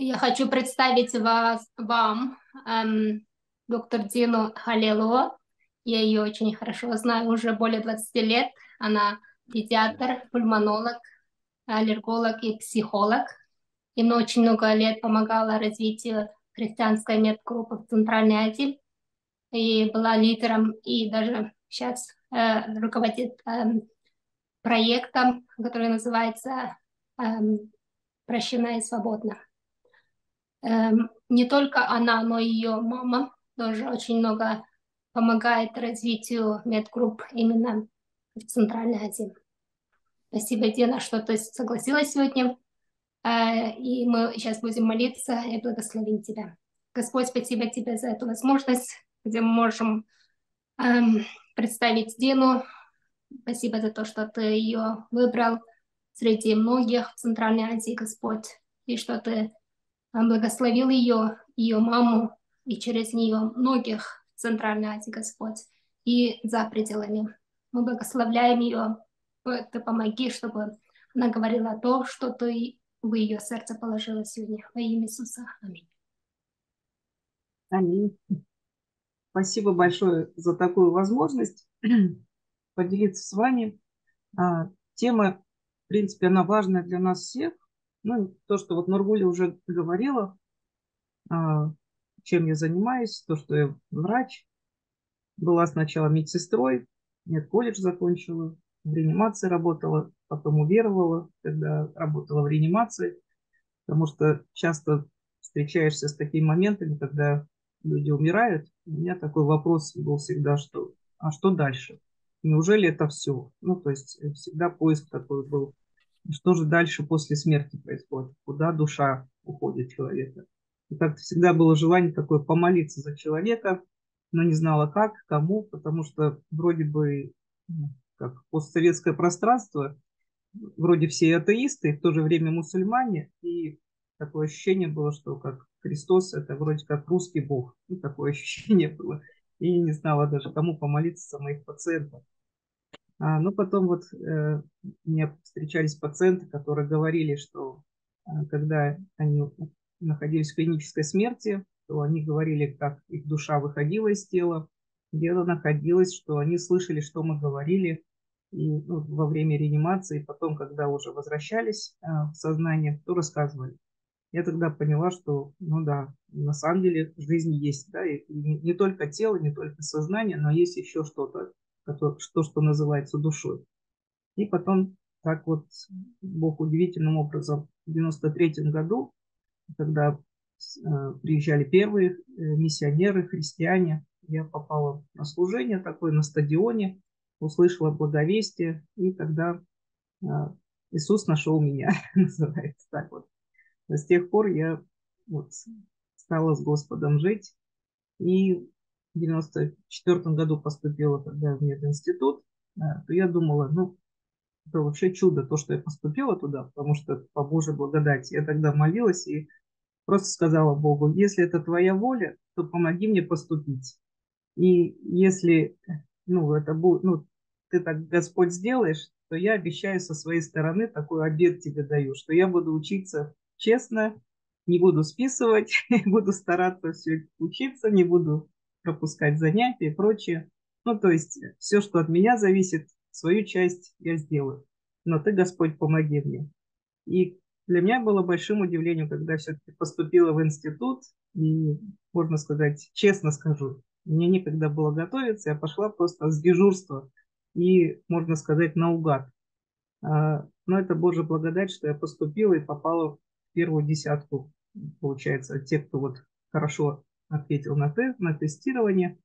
Я хочу представить вас, вам эм, доктор Дину Халилову. Я ее очень хорошо знаю, уже более 20 лет. Она педиатр, пульмонолог, аллерголог и психолог. И она очень много лет помогала развитию христианской медгруппы в Центральной Азии. И была лидером, и даже сейчас э, руководит э, проектом, который называется э, «Прощена и свободна». Эм, не только она, но и ее мама тоже очень много помогает развитию медгрупп именно в Центральной Азии. Спасибо, Дина, что ты согласилась сегодня. Э, и мы сейчас будем молиться и благословить тебя. Господь, спасибо тебе за эту возможность, где мы можем эм, представить Дину. Спасибо за то, что ты ее выбрал среди многих в Центральной Азии, Господь, и что ты благословил ее, ее маму и через нее многих в Центральной Азии, Господь, и за пределами. Мы благословляем ее, ты помоги, чтобы она говорила то, что ты в ее сердце положила сегодня. Во имя Иисуса. Аминь. Аминь. Спасибо большое за такую возможность поделиться с вами. А, тема, в принципе, она важная для нас всех. Ну, то, что вот Нургуля уже говорила, а, чем я занимаюсь, то, что я врач. Была сначала медсестрой, нет, колледж закончила, в реанимации работала, потом уверовала, когда работала в реанимации, потому что часто встречаешься с такими моментами, когда люди умирают. У меня такой вопрос был всегда, что а что дальше? Неужели это все? Ну, то есть всегда поиск такой был что же дальше после смерти происходит, куда душа уходит человека. И как-то всегда было желание такое помолиться за человека, но не знала как, кому, потому что вроде бы ну, как постсоветское пространство, вроде все атеисты, в то же время мусульмане, и такое ощущение было, что как Христос это вроде как русский бог, ну, такое ощущение было. И не знала даже, кому помолиться за моих пациентов. А, ну, потом вот э, мне встречались пациенты, которые говорили, что э, когда они находились в клинической смерти, то они говорили, как их душа выходила из тела, где она находилась, что они слышали, что мы говорили и, ну, во время реанимации, потом, когда уже возвращались э, в сознание, то рассказывали. Я тогда поняла, что, ну да, на самом деле жизнь есть, да, и не, не только тело, не только сознание, но есть еще что-то, то, что называется душой. И потом так вот Бог удивительным образом в 93 году, когда э, приезжали первые э, миссионеры, христиане, я попала на служение такое на стадионе, услышала благовестие, и тогда э, Иисус нашел меня, называется так вот. С тех пор я вот стала с Господом жить, и в 94 году поступила тогда в мединститут, э, то я думала, ну, это вообще чудо, то, что я поступила туда, потому что по Божьей благодати. Я тогда молилась и просто сказала Богу, если это твоя воля, то помоги мне поступить. И если ну, это будет, ну, ты так, Господь, сделаешь, то я обещаю со своей стороны такой обед тебе даю, что я буду учиться честно, не буду списывать, буду стараться все учиться, не буду пропускать занятия и прочее. Ну, то есть все, что от меня зависит, свою часть я сделаю. Но ты, Господь, помоги мне. И для меня было большим удивлением, когда все-таки поступила в институт, и, можно сказать, честно скажу, мне некогда было готовиться, я пошла просто с дежурства и, можно сказать, наугад. А, но это Божья благодать, что я поступила и попала в первую десятку, получается, те, кто вот хорошо ответил на, тест, на тестирование,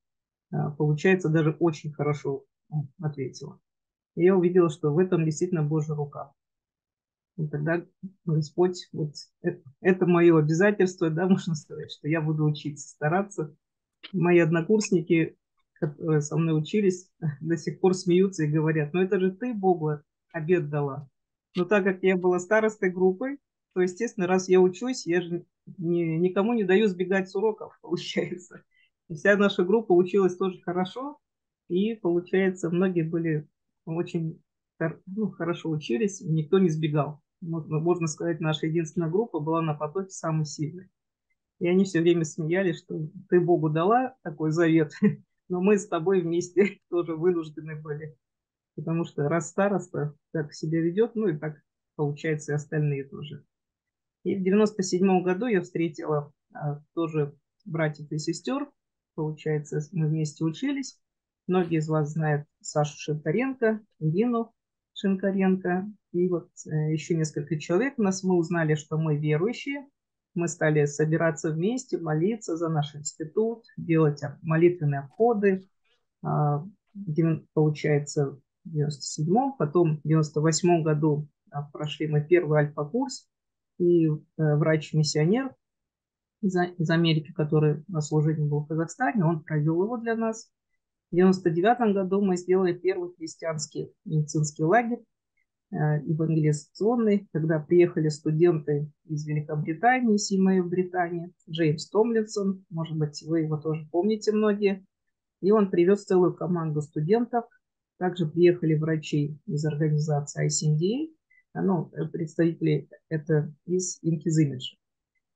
а, получается, даже очень хорошо ответила. И я увидела, что в этом действительно Божья рука. И тогда Господь, вот это, это мое обязательство, да, можно сказать, что я буду учиться, стараться. Мои однокурсники, которые со мной учились, до сих пор смеются и говорят, ну это же ты Богу обед дала. Но так как я была старостой группы, то, естественно, раз я учусь, я же не, никому не даю сбегать с уроков, получается. И вся наша группа училась тоже хорошо, и, получается, многие были очень ну, хорошо учились, никто не сбегал. можно, можно сказать, наша единственная группа была на потоке самой сильной. И они все время смеялись, что ты Богу дала такой завет, но мы с тобой вместе тоже вынуждены были. Потому что раз староста так себя ведет, ну и так получается и остальные тоже. И в 97 году я встретила а, тоже братьев и сестер. Получается, мы вместе учились. Многие из вас знают Сашу Шинкаренко, Ирину Шинкаренко. И вот э, еще несколько человек нас мы узнали, что мы верующие. Мы стали собираться вместе, молиться за наш институт, делать молитвенные обходы. А, получается, в 97-м, потом в 98 году а, прошли мы первый альфа-курс, и э, врач-миссионер из, Америки, который на служении был в Казахстане, он провел его для нас. В 99 году мы сделали первый христианский медицинский лагерь э, евангелизационный, когда приехали студенты из Великобритании, Симэй в Британии, Джеймс Томлинсон, может быть, вы его тоже помните многие, и он привез целую команду студентов. Также приехали врачи из организации ICMDA, ну, представители это из Инкиз.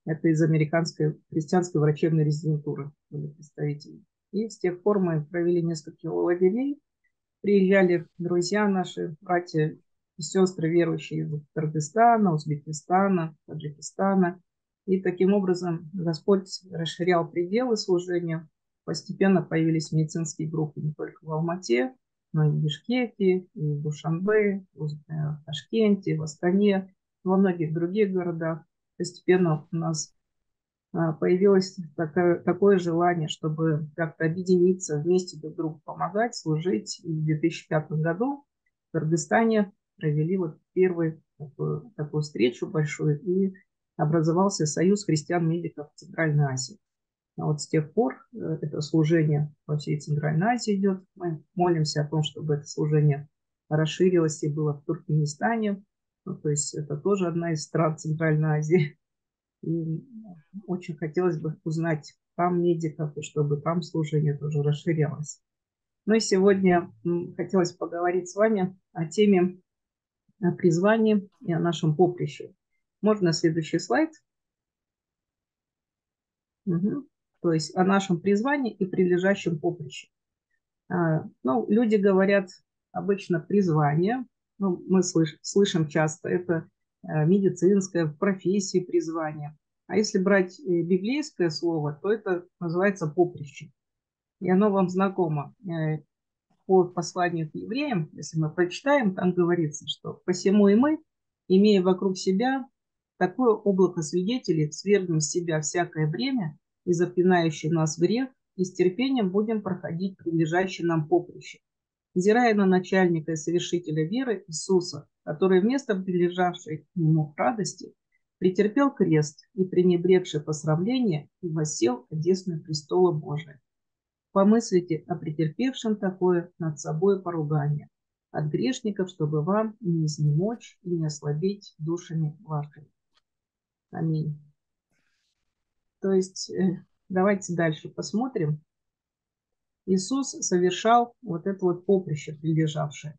Это из американской христианской врачебной резидентуры были представители. И с тех пор мы провели несколько лагерей. Приезжали друзья наши, братья и сестры, верующие из Кыргызстана, Узбекистана, Таджикистана. И таким образом Господь расширял пределы служения. Постепенно появились медицинские группы не только в Алмате, но и в Бишкеке, и в Душанбе, в Ташкенте, в Астане, во многих других городах. Постепенно у нас а, появилось такое желание, чтобы как-то объединиться, вместе друг другу помогать, служить. И в 2005 году в Кыргызстане провели вот первую такую, такую встречу большую, и образовался Союз христиан-медиков Центральной Азии. А вот с тех пор э, это служение во всей Центральной Азии идет. Мы молимся о том, чтобы это служение расширилось и было в Туркменистане. Ну, то есть это тоже одна из стран Центральной Азии. И очень хотелось бы узнать там медиков, и чтобы там служение тоже расширялось. Ну и сегодня хотелось поговорить с вами о теме о призвании и о нашем поприще. Можно следующий слайд? Угу то есть о нашем призвании и прилежащем поприще. А, ну, люди говорят обычно призвание, ну, мы слыш, слышим часто, это э, медицинское, в профессии призвание. А если брать э, библейское слово, то это называется поприще. И оно вам знакомо. Э, по посланию к евреям, если мы прочитаем, там говорится, что «посему и мы, имея вокруг себя такое облако свидетелей, свергнем с себя всякое время и запинающий нас грех, и с терпением будем проходить прилежащий нам поприще, взирая на начальника и совершителя веры Иисуса, который вместо прилежавшей к нему радости претерпел крест и, пренебрегший посрамление, и восел одесную престола Божия. Помыслите о претерпевшем такое над собой поругание от грешников, чтобы вам не изнемочь и не ослабеть душами вашими. Аминь. То есть э, давайте дальше посмотрим. Иисус совершал вот это вот поприще прилежавшее.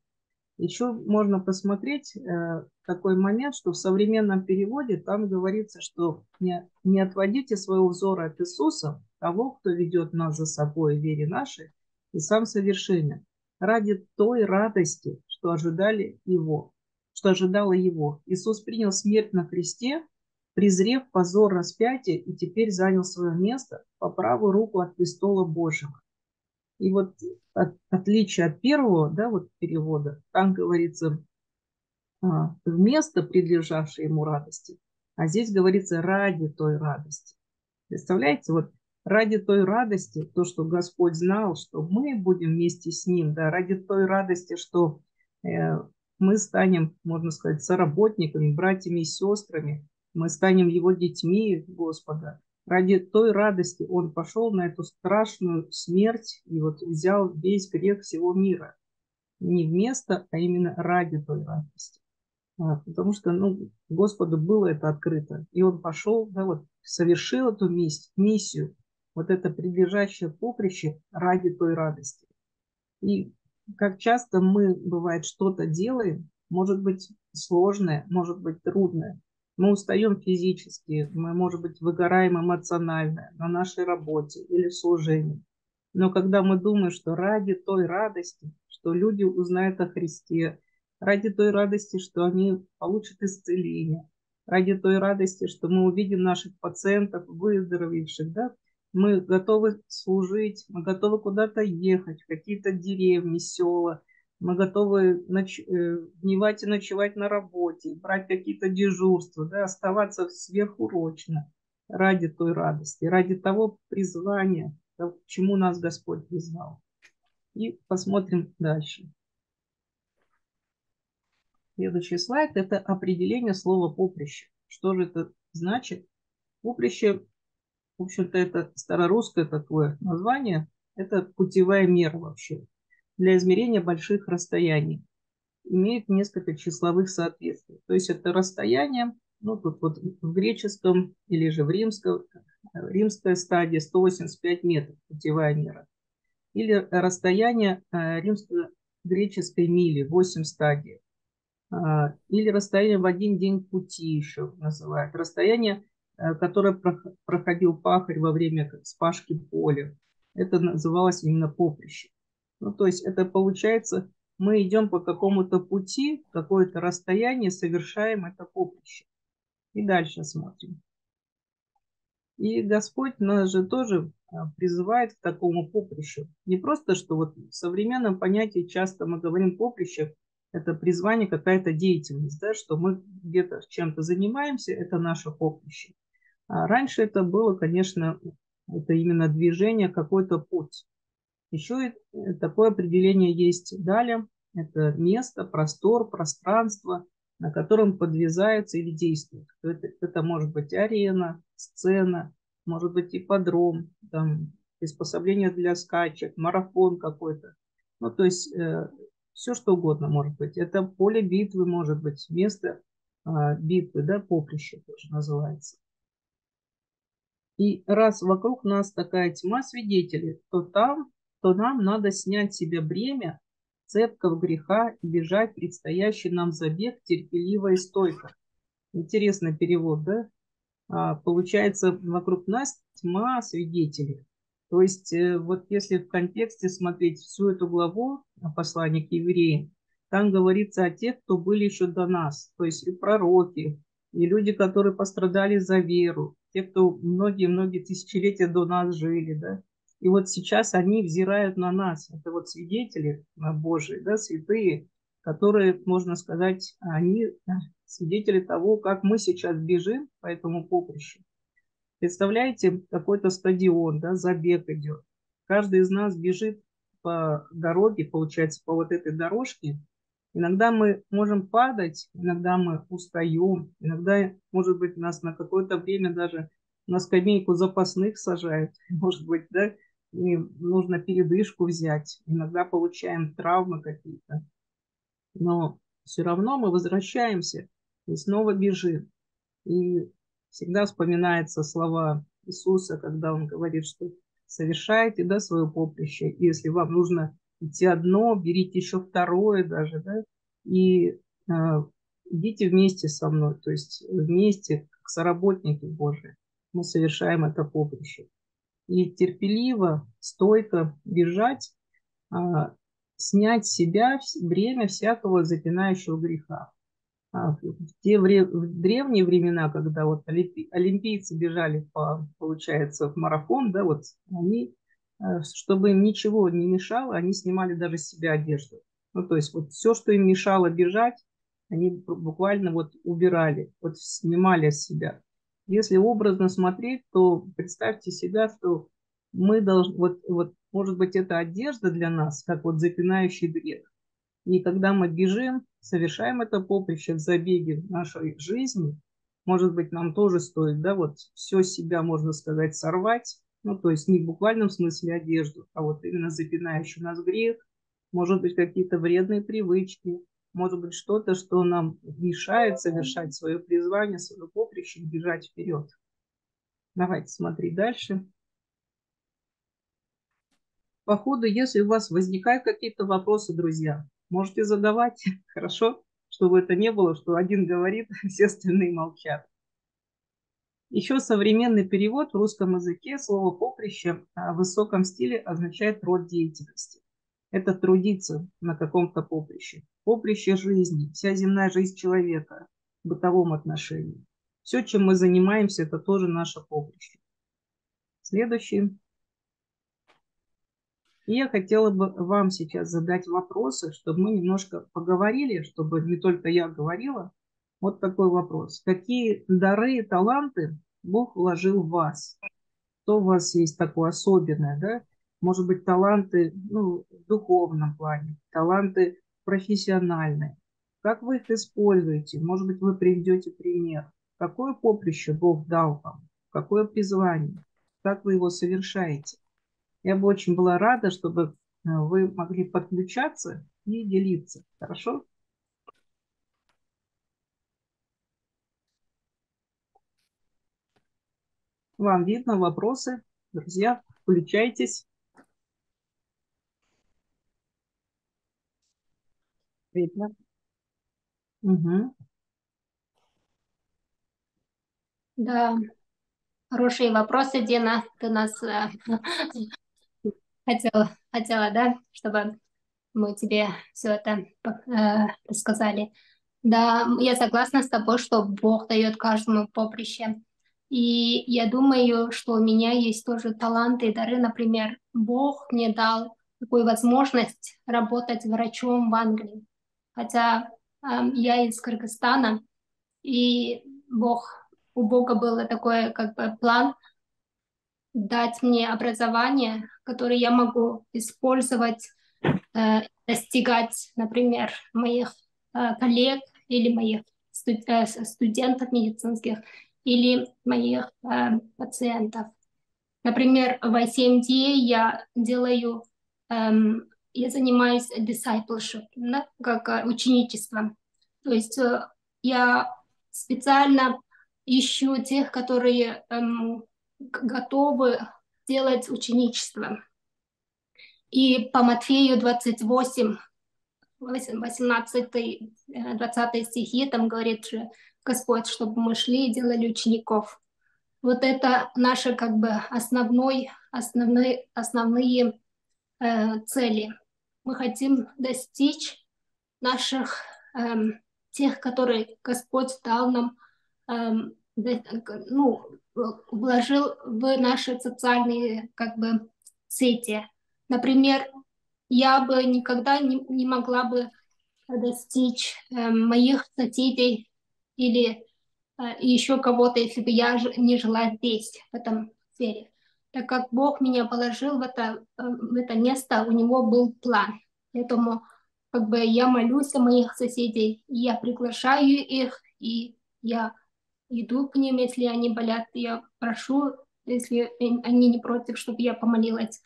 Еще можно посмотреть э, такой момент, что в современном переводе там говорится, что не, не отводите своего взора от Иисуса, того, кто ведет нас за собой в вере нашей, и сам совершенен, ради той радости, что ожидали его, что ожидало его. Иисус принял смерть на кресте, презрев позор распятия, и теперь занял свое место по правую руку от престола Божьего. И вот от, отличие от первого да, вот перевода, там говорится а, вместо предлежавшей ему радости, а здесь говорится ради той радости. Представляете, вот ради той радости, то, что Господь знал, что мы будем вместе с Ним, да, ради той радости, что э, мы станем, можно сказать, соработниками, братьями и сестрами, мы станем его детьми Господа. Ради той радости он пошел на эту страшную смерть и вот взял весь грех всего мира. Не вместо, а именно ради той радости. А, потому что ну, Господу было это открыто. И он пошел, да, вот, совершил эту миссию, вот это прилежащее поприще ради той радости. И как часто мы, бывает, что-то делаем, может быть сложное, может быть трудное. Мы устаем физически, мы, может быть, выгораем эмоционально на нашей работе или в служении. Но когда мы думаем, что ради той радости, что люди узнают о Христе, ради той радости, что они получат исцеление, ради той радости, что мы увидим наших пациентов, выздоровевших, да, мы готовы служить, мы готовы куда-то ехать, в какие-то деревни, села, мы готовы ноч... Э, дневать и ночевать на работе, брать какие-то дежурства, да, оставаться сверхурочно ради той радости, ради того призвания, к чему нас Господь призвал. И посмотрим дальше. Следующий слайд – это определение слова «поприще». Что же это значит? Поприще, в общем-то, это старорусское такое название. Это путевая мера вообще для измерения больших расстояний. Имеет несколько числовых соответствий. То есть это расстояние, ну тут вот в греческом или же в римском, римская стадия 185 метров, путевая мера. Или расстояние э, римско-греческой мили, 8 стадий. А, или расстояние в один день пути еще называют. Расстояние, э, которое проходил пахарь во время спашки поля. Это называлось именно поприще. Ну, то есть это получается, мы идем по какому-то пути, какое-то расстояние, совершаем это поприще. И дальше смотрим. И Господь нас же тоже а, призывает к такому поприщу. Не просто, что вот в современном понятии часто мы говорим поприще, это призвание, какая-то деятельность, да, что мы где-то чем-то занимаемся, это наше поприще. А раньше это было, конечно, это именно движение, какой-то путь. Еще и такое определение есть далее. Это место, простор, пространство, на котором подвязается или действует. Это, это может быть арена, сцена, может быть ипподром, там, приспособление для скачек, марафон какой-то. Ну, то есть э, все что угодно может быть. Это поле битвы может быть, место э, битвы, да, поприще тоже называется. И раз вокруг нас такая тьма свидетелей, то там, то нам надо снять себе бремя, цепков греха и бежать предстоящий нам забег терпеливо и стойко. Интересный перевод, да? А, получается, вокруг нас тьма свидетелей. То есть, э, вот если в контексте смотреть всю эту главу послания к евреям, там говорится о тех, кто были еще до нас, то есть и пророки, и люди, которые пострадали за веру, те, кто многие-многие тысячелетия до нас жили, да. И вот сейчас они взирают на нас, это вот свидетели Божии, да, святые, которые, можно сказать, они свидетели того, как мы сейчас бежим по этому поприщу. Представляете, какой-то стадион, да, забег идет. Каждый из нас бежит по дороге, получается, по вот этой дорожке. Иногда мы можем падать, иногда мы устаем, иногда, может быть, нас на какое-то время даже на скамейку запасных сажают, может быть, да, и нужно передышку взять. Иногда получаем травмы какие-то. Но все равно мы возвращаемся и снова бежим. И всегда вспоминаются слова Иисуса, когда он говорит, что совершайте да, свое поприще. Если вам нужно идти одно, берите еще второе даже, да, и э, идите вместе со мной, то есть вместе, как соработники Божии, мы совершаем это поприще. И терпеливо, стойко бежать, э, снять с себя время всякого запинающего греха. А, в те в древние времена, когда вот олимпи- олимпийцы бежали по, получается, в марафон, да, вот они, э, чтобы им ничего не мешало, они снимали даже с себя одежду. Ну, то есть вот все, что им мешало бежать, они буквально вот убирали, вот снимали с себя. Если образно смотреть, то представьте себя, что мы должны, вот, вот может быть, это одежда для нас, как вот запинающий грех. И когда мы бежим, совершаем это поприще в забеге нашей жизни, может быть, нам тоже стоит, да, вот все себя, можно сказать, сорвать, ну, то есть не в буквальном смысле одежду, а вот именно запинающий нас грех, может быть, какие-то вредные привычки, может быть, что-то, что нам мешает совершать свое призвание, свое поприще, бежать вперед. Давайте смотреть дальше. По ходу, если у вас возникают какие-то вопросы, друзья, можете задавать, хорошо? чтобы это не было, что один говорит, все остальные молчат. Еще современный перевод в русском языке слова «поприще» в высоком стиле означает род деятельности. Это трудиться на каком-то поприще. Поприще жизни, вся земная жизнь человека в бытовом отношении. Все, чем мы занимаемся, это тоже наше поприще. Следующий. И я хотела бы вам сейчас задать вопросы, чтобы мы немножко поговорили, чтобы не только я говорила. Вот такой вопрос. Какие дары и таланты Бог вложил в вас? Что у вас есть такое особенное, да? Может быть, таланты ну, в духовном плане, таланты профессиональные. Как вы их используете? Может быть, вы приведете пример. Какое поприще Бог дал вам? Какое призвание? Как вы его совершаете? Я бы очень была рада, чтобы э, вы могли подключаться и делиться. Хорошо? Вам видно вопросы? Друзья, включайтесь. Видно? Угу. Да, хорошие вопросы, Дина. Ты нас э, хотела, хотела, да, чтобы мы тебе все это э, рассказали. Да, я согласна с тобой, что Бог дает каждому поприще. И я думаю, что у меня есть тоже таланты и дары. Например, Бог мне дал такую возможность работать врачом в Англии. Хотя я из Кыргызстана, и Бог, у Бога был такой как бы план дать мне образование, которое я могу использовать, э, достигать, например, моих э, коллег или моих студ э, студентов медицинских или моих э, пациентов. Например, в ICMD я делаю эм, я занимаюсь discipleship, да, как э, ученичеством. То есть э, я специально ищу тех, которые эм, готовы делать ученичество. И по Матфею 28, 18, 20 стихи, там говорит Господь, чтобы мы шли и делали учеников. Вот это наши как бы основной, основные, основные э, цели. Мы хотим достичь наших э, тех, которые Господь дал нам, э, ну, вложил в наши социальные как бы сети. Например, я бы никогда не, не могла бы достичь э, моих соседей или э, еще кого-то, если бы я не жила здесь, в этом сфере так как Бог меня положил в это, э, в это место, у него был план. Поэтому как бы я молюсь о моих соседей, я приглашаю их, и я иду к ним, если они болят, я прошу, если они не против, чтобы я помолилась.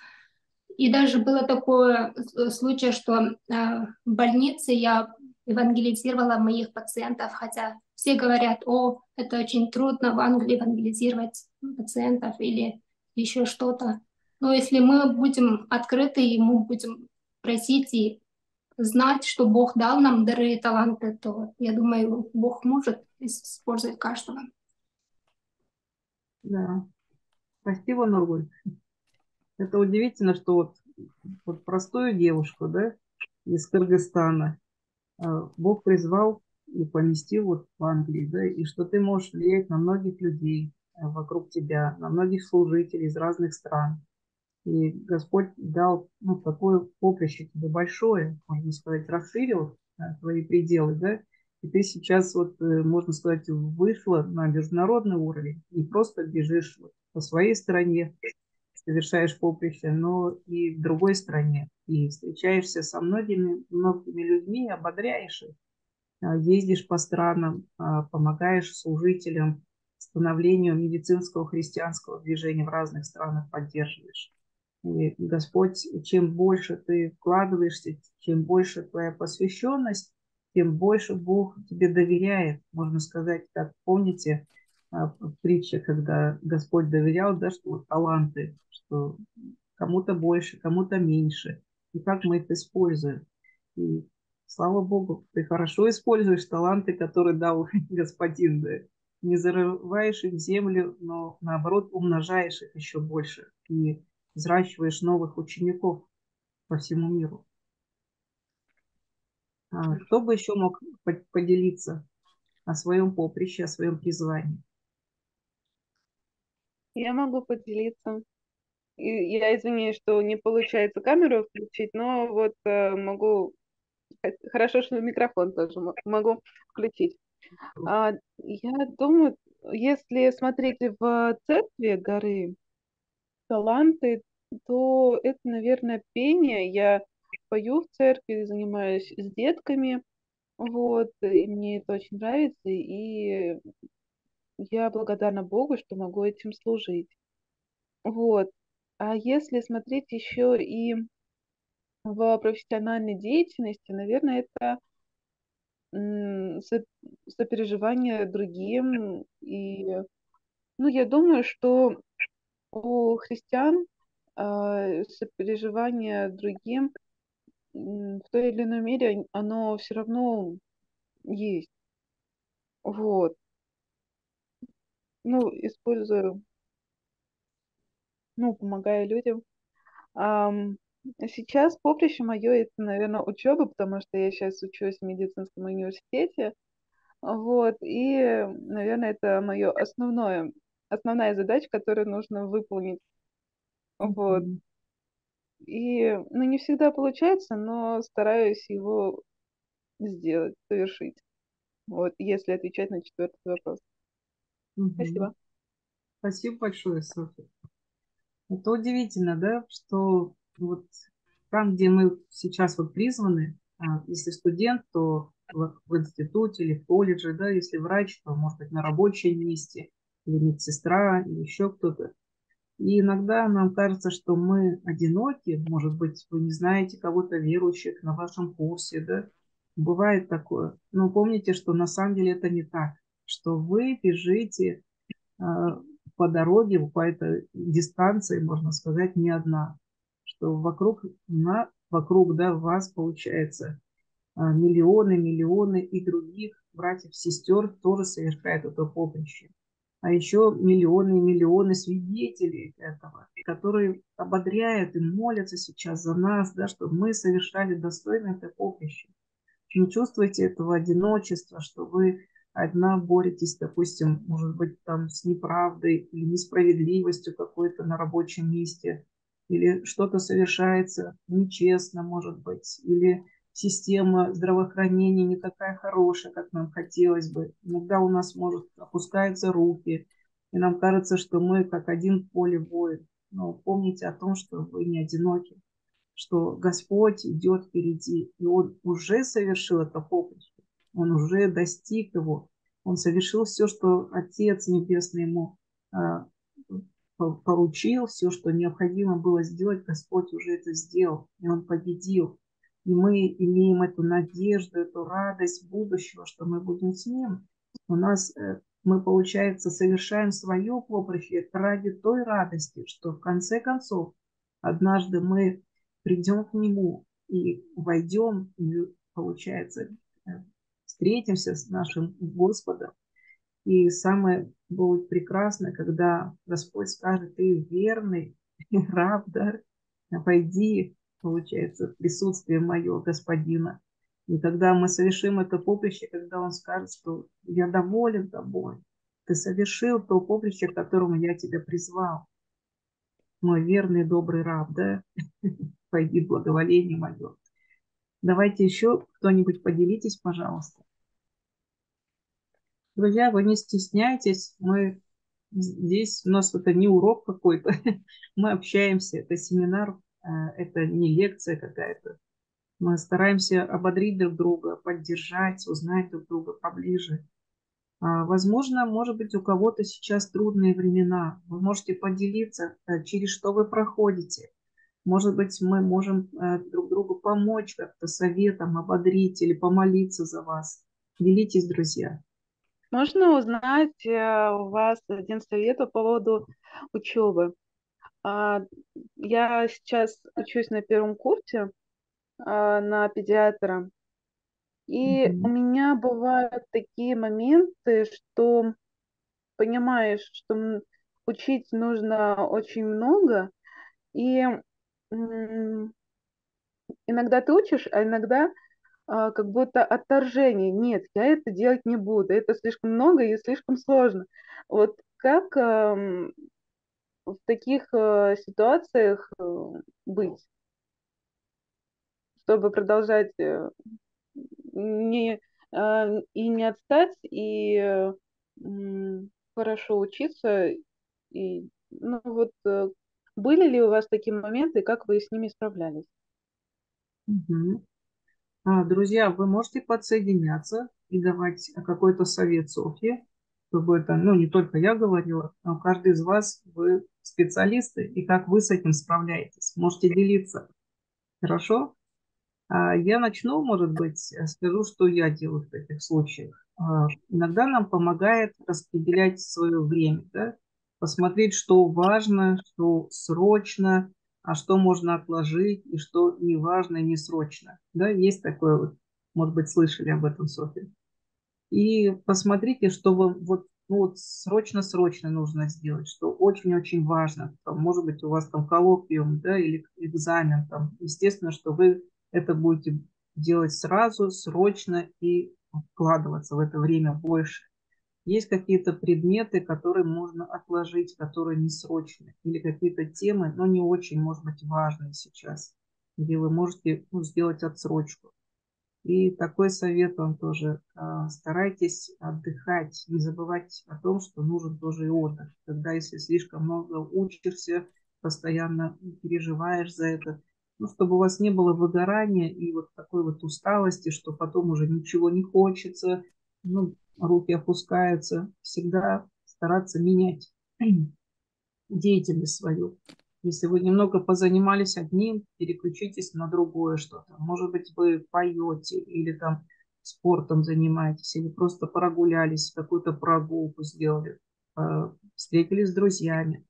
И даже было такое случай, что э, в больнице я евангелизировала моих пациентов, хотя все говорят, о, это очень трудно в Англии евангелизировать пациентов или еще что-то. Но если мы будем открыты и мы будем просить и знать, что Бог дал нам дары и таланты, то я думаю, Бог может использовать каждого. Да. Спасибо, Нургуль. Это удивительно, что вот, вот простую девушку, да, из Кыргызстана а, Бог призвал и поместил вот в Англии, да, и что ты можешь влиять на многих людей, вокруг тебя, на многих служителей из разных стран. И Господь дал ну, такое поприще тебе большое, можно сказать, расширил э, твои пределы, да, и ты сейчас, вот, э, можно сказать, вышла на международный уровень, не просто бежишь вот по своей стране, совершаешь поприще, но и в другой стране, и встречаешься со многими, многими людьми, ободряешь их, ездишь по странам, помогаешь служителям, становлению медицинского христианского движения в разных странах поддерживаешь. И Господь, чем больше ты вкладываешься, чем больше твоя посвященность, тем больше Бог тебе доверяет. Можно сказать, как помните а, притча, когда Господь доверял, да, что вот таланты, что кому-то больше, кому-то меньше, и как мы их используем. И слава Богу, ты хорошо используешь таланты, которые дал Господин. Не зарываешь их в землю, но наоборот умножаешь их еще больше и взращиваешь новых учеников по всему миру. А, кто бы еще мог поделиться о своем поприще, о своем призвании? Я могу поделиться. Я извиняюсь, что не получается камеру включить, но вот э, могу... Хорошо, что микрофон тоже могу включить. А, я думаю, если смотреть в церкви горы таланты, то это, наверное, пение. Я пою в церкви, занимаюсь с детками, вот, и мне это очень нравится, и я благодарна Богу, что могу этим служить. Вот. А если смотреть еще и в профессиональной деятельности, наверное, это сопереживание другим. И, ну, я думаю, что у христиан э, сопереживание другим в той или иной мере оно все равно есть. Вот. Ну, использую, ну, помогая людям. Сейчас поприще мое это, наверное, учеба, потому что я сейчас учусь в медицинском университете. Вот, и, наверное, это мое основное, основная задача, которую нужно выполнить. Вот. И, ну, не всегда получается, но стараюсь его сделать, совершить. Вот, если отвечать на четвертый вопрос. Угу. Спасибо. Спасибо большое, Софья. Это удивительно, да, что вот там, где мы сейчас вот призваны, а, если студент, то в, институте или в колледже, да, если врач, то, может быть, на рабочем месте, или медсестра, или еще кто-то. И иногда нам кажется, что мы одиноки, может быть, вы не знаете кого-то верующих на вашем курсе, да, бывает такое. Но помните, что на самом деле это не так, что вы бежите э, по дороге, по этой дистанции, можно сказать, не одна, что вокруг, на, вокруг да, вас получается э, миллионы, миллионы и других братьев, сестер тоже совершают это поприще а еще миллионы и миллионы свидетелей этого, которые ободряют и молятся сейчас за нас, да, чтобы мы совершали достойное это поприще. Не чувствуете этого одиночества, что вы одна боретесь, допустим, может быть, там с неправдой или несправедливостью какой-то на рабочем месте, или что-то совершается нечестно, может быть, или система здравоохранения не такая хорошая, как нам хотелось бы. Иногда у нас, может, опускаются руки, и нам кажется, что мы как один поле воин. Но помните о том, что вы не одиноки, что Господь идет впереди, и Он уже совершил это поприще, Он уже достиг его, Он совершил все, что Отец Небесный ему а, поручил, все, что необходимо было сделать, Господь уже это сделал, и Он победил. И мы имеем эту надежду, эту радость будущего, что мы будем с Ним. У нас э, мы, получается, совершаем свое поприще ради той радости, что в конце концов однажды мы придем к Нему и войдем, и, получается, э, встретимся с нашим Господом. И самое будет прекрасно, когда Господь скажет, ты верный раб, да, войди получается, присутствие моего господина. И когда мы совершим это поприще, когда он скажет, что я доволен тобой, ты совершил то поприще, к которому я тебя призвал. Мой верный добрый раб, да? Пойди благоволение мое. Давайте еще кто-нибудь поделитесь, пожалуйста. Друзья, вы не стесняйтесь, мы здесь, у нас это не урок какой-то, мы общаемся, это семинар Э, это не лекция какая-то. Мы стараемся ободрить друг друга, поддержать, узнать друг друга поближе. А, возможно, может быть, у кого-то сейчас трудные времена. Вы можете поделиться, э, через что вы проходите. Может быть, мы можем э, друг другу помочь как-то советом, ободрить или помолиться за вас. Делитесь, друзья. Можно узнать у вас один совет по поводу учебы. А, я сейчас учусь на первом курсе а, на педиатра. И у меня бывают такие моменты, что понимаешь, что учить нужно очень много, и иногда ты учишь, а иногда как будто отторжение. Нет, я это делать не буду, это слишком много и слишком сложно. Вот как э, в таких э, ситуациях э, быть, чтобы продолжать э, не, э, и не отстать, и хорошо учиться, и ну вот были ли у вас такие моменты, как вы с ними справлялись? Угу. А, друзья, вы можете подсоединяться и давать какой-то совет Софье, чтобы это, ну, не только я говорила, но каждый из вас, вы специалисты, и как вы с этим справляетесь. Можете делиться. Хорошо? А я начну, может быть, скажу, что я делаю в таких случаях. А, иногда нам помогает распределять свое время, да? посмотреть, что важно, что срочно, а что можно отложить и что не важно и не срочно. Да, есть такое вот, может быть, слышали об этом, Софья. И посмотрите, что вам вот, ну, вот срочно-срочно нужно сделать, что очень-очень важно. Там, может быть, у вас там коллоквиум, да, или экзамен. Там. Естественно, что вы это будете делать сразу, срочно и вкладываться в это время больше. Есть какие-то предметы, которые можно отложить, которые не срочные, или какие-то темы, но не очень, может быть, важные сейчас, где вы можете ну, сделать отсрочку. И такой совет вам тоже. А, старайтесь отдыхать, не забывать о том, что нужен тоже и отдых. Когда если слишком много учишься, постоянно переживаешь за это, ну, чтобы у вас не было выгорания и вот такой вот усталости, что потом уже ничего не хочется, ну, руки опускаются, всегда стараться менять деятельность свою. Если вы немного позанимались одним, переключитесь на другое что-то. Может быть, вы поете или там спортом занимаетесь, или просто прогулялись, какую-то прогулку сделали, а, встретились с друзьями,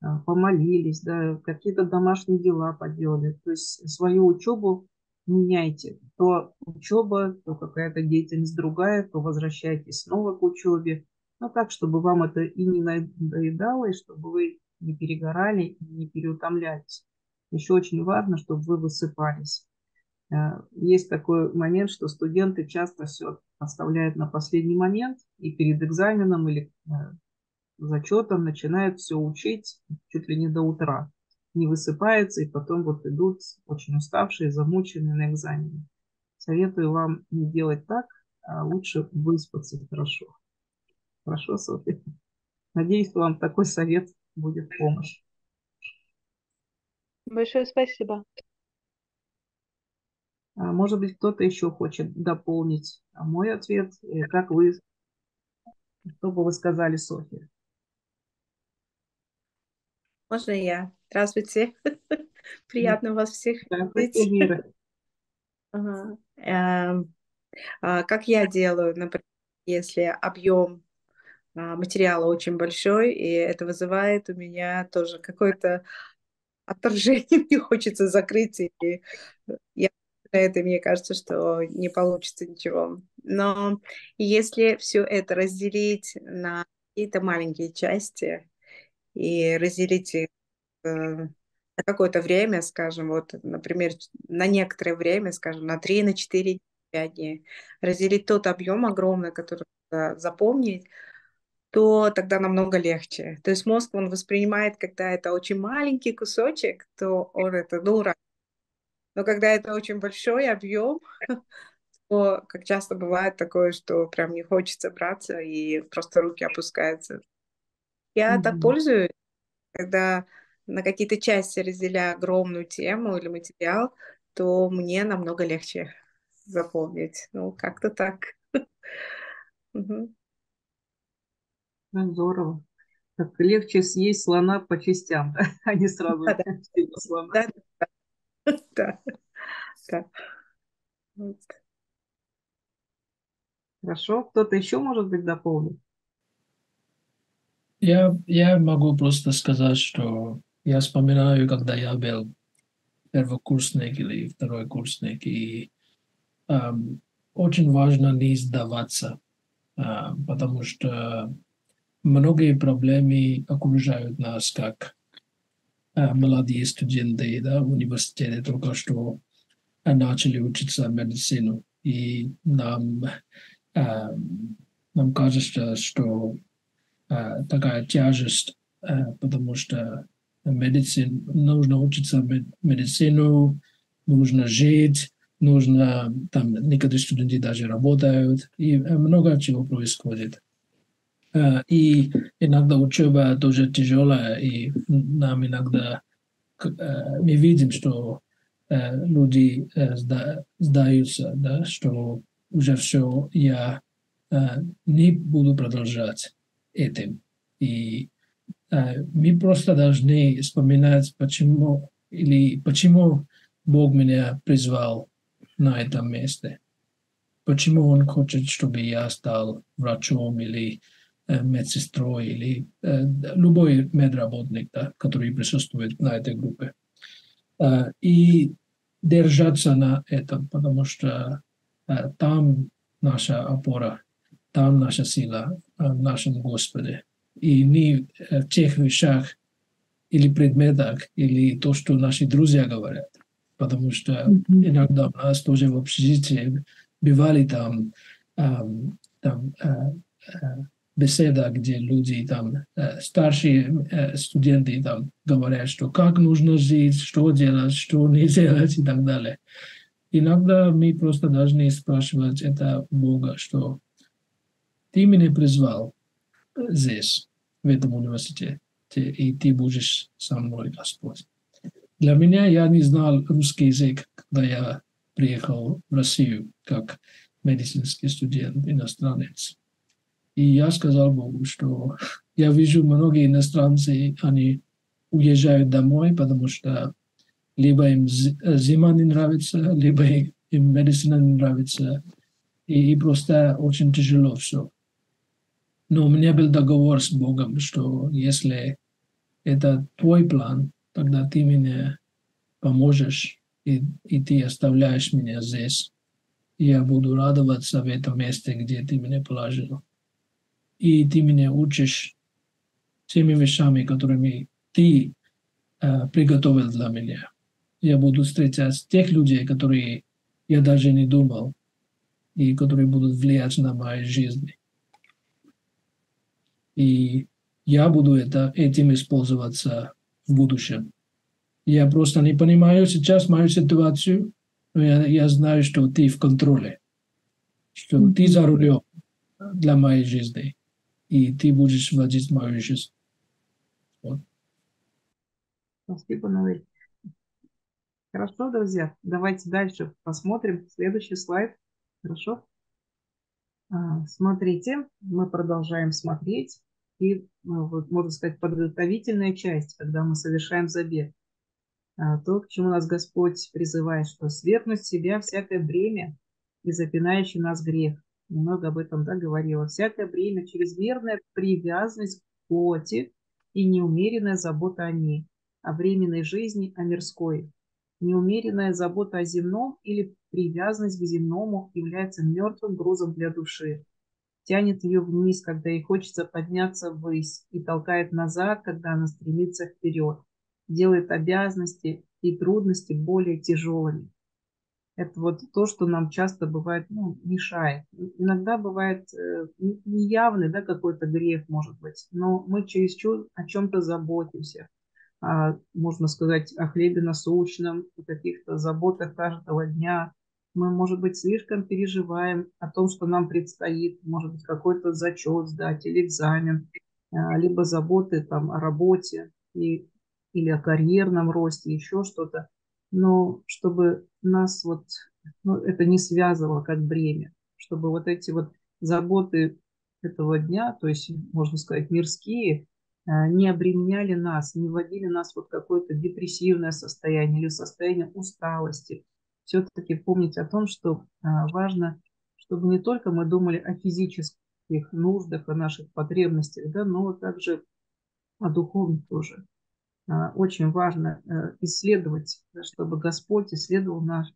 а, помолились, да, какие-то домашние дела поделали. То есть свою учебу меняйте. То учеба, то какая-то деятельность другая, то возвращайтесь снова к учебе. Но так, чтобы вам это и не надоедало, и чтобы вы не перегорали и не переутомлялись. Еще очень важно, чтобы вы высыпались. Э, есть такой момент, что студенты часто все оставляют на последний момент и перед экзаменом или э, зачетом начинают все учить чуть ли не до утра не высыпаются и потом вот идут очень уставшие, замученные на экзамене. Советую вам не делать так, а лучше выспаться хорошо. Хорошо, Софья? Надеюсь, вам такой совет будет помощь. Большое спасибо. А, может быть, кто-то еще хочет дополнить мой ответ. Как вы, что бы вы сказали, Софья? Можно я? Здравствуйте. Приятно вас всех видеть. Ага. Эм, а, как я делаю, например, если объем а, материала очень большой, и это вызывает у меня тоже какое-то отторжение, мне хочется закрыть, и я это мне кажется, что не получится ничего. Но если все это разделить на какие-то маленькие части, и разделить их э, на какое-то время, скажем, вот, например, на некоторое время, скажем, на 3, на 4, 5 дней, разделить тот объем огромный, который запомнить, то тогда намного легче. То есть мозг, он воспринимает, когда это очень маленький кусочек, то он это, ну, ура. Но когда это очень большой объем, то, как часто бывает такое, что прям не хочется браться и просто руки опускаются. Я mm-hmm. так пользуюсь, когда на какие-то части разделяю огромную тему или материал, то мне намного легче запомнить. Ну, как-то так. Здорово. Так легче съесть слона по частям, да? а не сразу да, слона. Да, да, да. да. Вот. Хорошо. Кто-то еще, может быть, дополнит? Я, я могу просто сказать, что я вспоминаю, когда я был первокурсник или второй курсник, и эм, очень важно не сдаваться, а, потому что многие проблемы окружают нас, как а, молодые студенты да, в университете только что начали учиться медицину. И нам, нам кажется, что такая тяжесть, потому что медицин, нужно учиться медицину, нужно жить, нужно, там некоторые студенты даже работают, и много чего происходит. И иногда учеба тоже тяжелая, и нам иногда мы видим, что люди сдаются, да, что уже все, я не буду продолжать этим. И мы просто должны вспоминать, почему или почему Бог меня призвал на этом месте. Почему Он хочет, чтобы я стал врачом или э, медсестрой или э, любой медработник, да, который присутствует на этой группе. Э, и держаться на этом, потому что э, там наша опора, там наша сила э, в нашем Господе. И не в тех вещах или предметах, или то, что наши друзья говорят потому что mm-hmm. иногда у нас тоже в общежитии бывали там, эм, там э, э, беседа, где люди там, э, старшие э, студенты там говорят, что как нужно жить, что делать, что не делать и так далее. Иногда мы просто должны спрашивать это Бога, что ты меня призвал здесь, в этом университете, и ты будешь со мной, Господь. Для меня я не знал русский язык, когда я приехал в Россию как медицинский студент, иностранец. И я сказал Богу, что я вижу многие иностранцы, они уезжают домой, потому что либо им зима не нравится, либо им медицина не нравится. И, и просто очень тяжело все. Но у меня был договор с Богом, что если это твой план, тогда ты мне поможешь, и, и ты оставляешь меня здесь. Я буду радоваться в этом месте, где ты меня положил. И ты меня учишь теми вещами, которыми ты э, приготовил для меня. Я буду встречать тех людей, которые я даже не думал, и которые будут влиять на мою жизнь. И я буду это, этим использоваться в будущем. Я просто не понимаю сейчас мою ситуацию, но я, я знаю, что ты в контроле, что mm-hmm. ты за рулем для моей жизни, и ты будешь владеть мою жизнь. Вот. Спасибо, Новель. Хорошо, друзья, давайте дальше посмотрим следующий слайд. Хорошо? А, смотрите, мы продолжаем смотреть. И, ну, вот, можно сказать, подготовительная часть, когда мы совершаем забег. А, то, к чему нас Господь призывает, что свергнуть себя всякое бремя и запинающий нас грех. Немного об этом да, говорила. Всякое бремя, чрезмерная привязанность к плоти и неумеренная забота о ней, о временной жизни, о мирской. Неумеренная забота о земном или привязанность к земному является мертвым грузом для души. Тянет ее вниз, когда ей хочется подняться ввысь, и толкает назад, когда она стремится вперед делает обязанности и трудности более тяжелыми. Это вот то, что нам часто бывает, ну, мешает. Иногда бывает э, неявный, да, какой-то грех, может быть, но мы чересчур о чем-то заботимся. А, можно сказать, о хлебе насущном, о каких-то заботах каждого дня. Мы, может быть, слишком переживаем о том, что нам предстоит, может быть, какой-то зачет сдать или экзамен, а, либо заботы там, о работе. И или о карьерном росте, еще что-то, но чтобы нас вот ну, это не связывало как бремя, чтобы вот эти вот заботы этого дня, то есть, можно сказать, мирские, э, не обременяли нас, не вводили нас вот в какое-то депрессивное состояние или состояние усталости. Все-таки помнить о том, что э, важно, чтобы не только мы думали о физических нуждах, о наших потребностях, да, но также о духовных тоже. А, очень важно э, исследовать, чтобы Господь исследовал наш,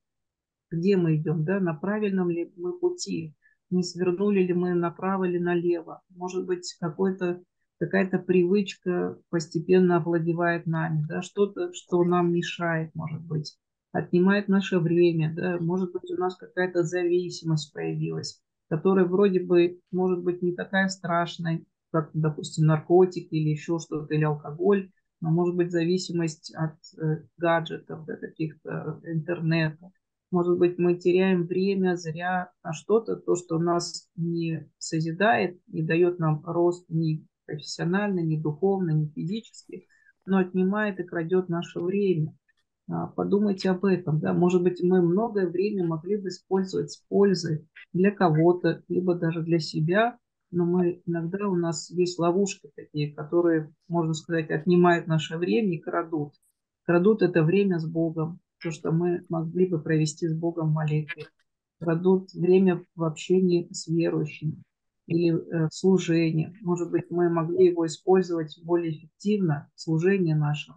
где мы идем, да, на правильном ли мы пути, не свернули ли мы направо или налево. Может быть, какой-то какая-то привычка постепенно овладевает нами, да, что-то, что нам мешает, может быть, отнимает наше время, да, может быть, у нас какая-то зависимость появилась, которая вроде бы, может быть, не такая страшная, как, допустим, наркотики или еще что-то, или алкоголь, но может быть зависимость от э, гаджетов, да, каких-то интернета. Может быть, мы теряем время зря на что-то, то, что нас не созидает, не дает нам рост ни профессионально, ни духовно, ни физически, но отнимает и крадет наше время. А, подумайте об этом. Да? Может быть, мы многое время могли бы использовать с пользой для кого-то, либо даже для себя, но мы иногда у нас есть ловушки такие, которые, можно сказать, отнимают наше время и крадут. Крадут это время с Богом, то, что мы могли бы провести с Богом в молитве. Крадут время в общении с верующими или э, в служении. Может быть, мы могли его использовать более эффективно в служении нашем.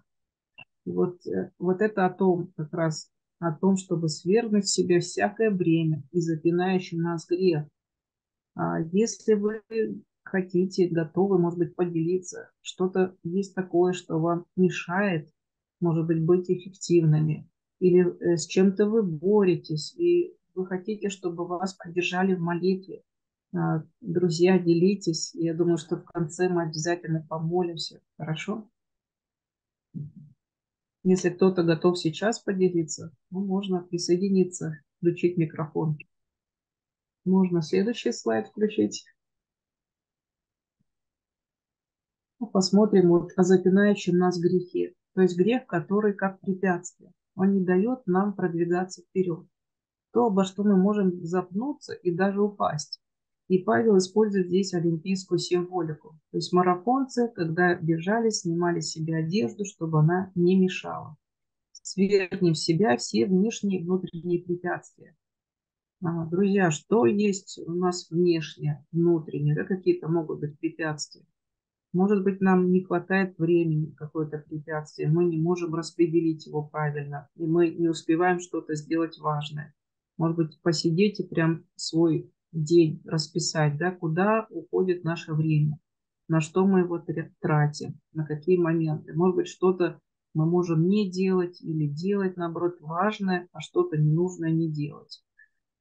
И вот, э, вот это о том, как раз о том, чтобы свергнуть в себе всякое бремя и запинающий нас грех, а если вы хотите, готовы, может быть, поделиться, что-то есть такое, что вам мешает, может быть, быть эффективными, или э, с чем-то вы боретесь, и вы хотите, чтобы вас поддержали в молитве, а, друзья, делитесь. Я думаю, что в конце мы обязательно помолимся. Хорошо? Если кто-то готов сейчас поделиться, ну, можно присоединиться, включить микрофон. Можно следующий слайд включить. Ну, посмотрим вот о запинающем нас грехе. То есть грех, который как препятствие. Он не дает нам продвигаться вперед. То, обо что мы можем запнуться и даже упасть. И Павел использует здесь олимпийскую символику. То есть марафонцы, когда бежали, снимали с себя одежду, чтобы она не мешала. Свергнем в себя все внешние и внутренние препятствия. А, друзья, что есть у нас внешнее, внутреннее? Да, какие-то могут быть препятствия. Может быть, нам не хватает времени, какое-то препятствие, мы не можем распределить его правильно, и мы не успеваем что-то сделать важное. Может быть, посидеть и прям свой день расписать, да, куда уходит наше время, на что мы его тратим, на какие моменты. Может быть, что-то мы можем не делать или делать, наоборот, важное, а что-то ненужное не делать.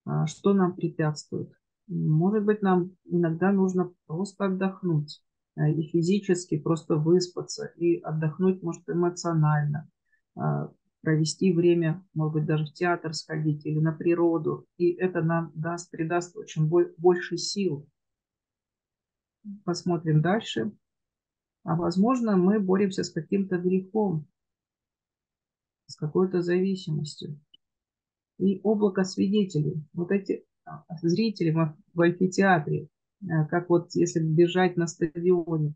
А, что нам препятствует? Может быть, нам иногда нужно просто отдохнуть а, и физически просто выспаться, и отдохнуть, может, эмоционально, а, провести время, может быть, даже в театр сходить или на природу. И это нам даст, придаст очень больше сил. Посмотрим дальше. А возможно, мы боремся с каким-то грехом, с какой-то зависимостью и облако свидетелей. Вот эти а, зрители в амфитеатре, э, как вот если бежать на стадионе,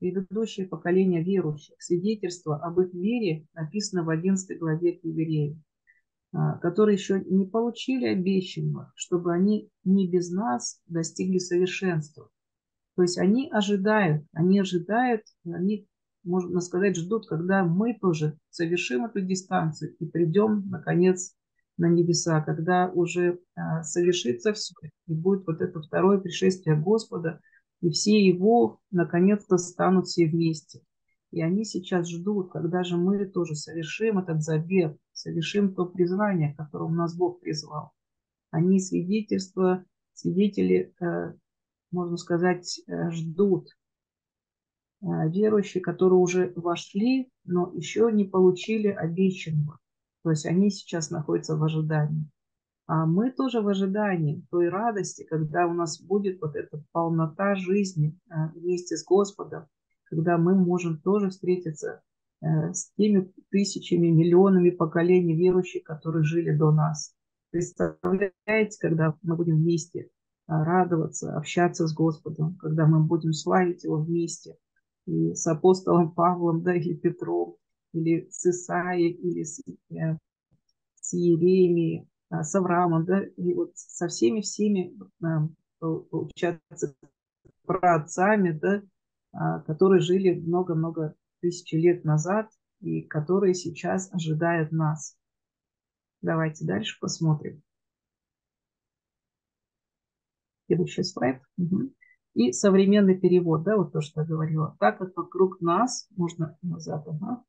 предыдущее поколение верующих, свидетельство об их вере написано в 11 главе к евреям, а, которые еще не получили обещанного, чтобы они не без нас достигли совершенства. То есть они ожидают, они ожидают, они, можно сказать, ждут, когда мы тоже совершим эту дистанцию и придем, наконец, на небеса, когда уже а, совершится все, и будет вот это второе пришествие Господа, и все его наконец-то станут все вместе. И они сейчас ждут, когда же мы тоже совершим этот забег, совершим то призвание, которое у нас Бог призвал. Они свидетельства, свидетели, э, можно сказать, э, ждут. Э, верующие, которые уже вошли, но еще не получили обещанного. То есть они сейчас находятся в ожидании. А мы тоже в ожидании той радости, когда у нас будет вот эта полнота жизни а, вместе с Господом, когда мы можем тоже встретиться э, с теми тысячами, миллионами поколений верующих, которые жили до нас. Представляете, когда мы будем вместе а, радоваться, общаться с Господом, когда мы будем славить Его вместе и с апостолом Павлом, да, или Петром, или с Исаией, или с, э, с Иеремией, с Авраамом, да, и вот со всеми-всеми, а, получается, праотцами, да, а, которые жили много-много тысяч лет назад и которые сейчас ожидают нас. Давайте дальше посмотрим. Следующий слайд. Угу. И современный перевод, да, вот то, что я говорила. Так как вокруг нас, можно назад, ага.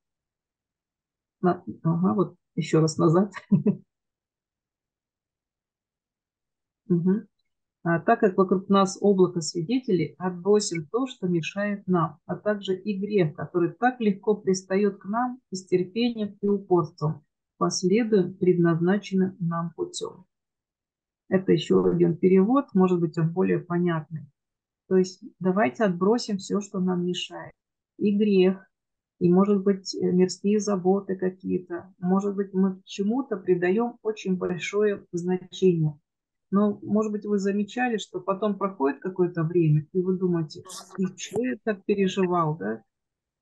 На, ага, вот еще раз назад. Угу. А, так как вокруг нас облако свидетелей, отбросим то, что мешает нам, а также и грех, который так легко пристает к нам и с терпением и упорством, последуем предназначенным нам путем. Это еще один перевод, может быть, он более понятный. То есть давайте отбросим все, что нам мешает. И грех, и, может быть, э, мирские заботы какие-то. Может быть, мы чему-то придаем очень большое значение. Но, может быть, вы замечали, что потом проходит какое-то время, и вы думаете, и что я так переживал, да?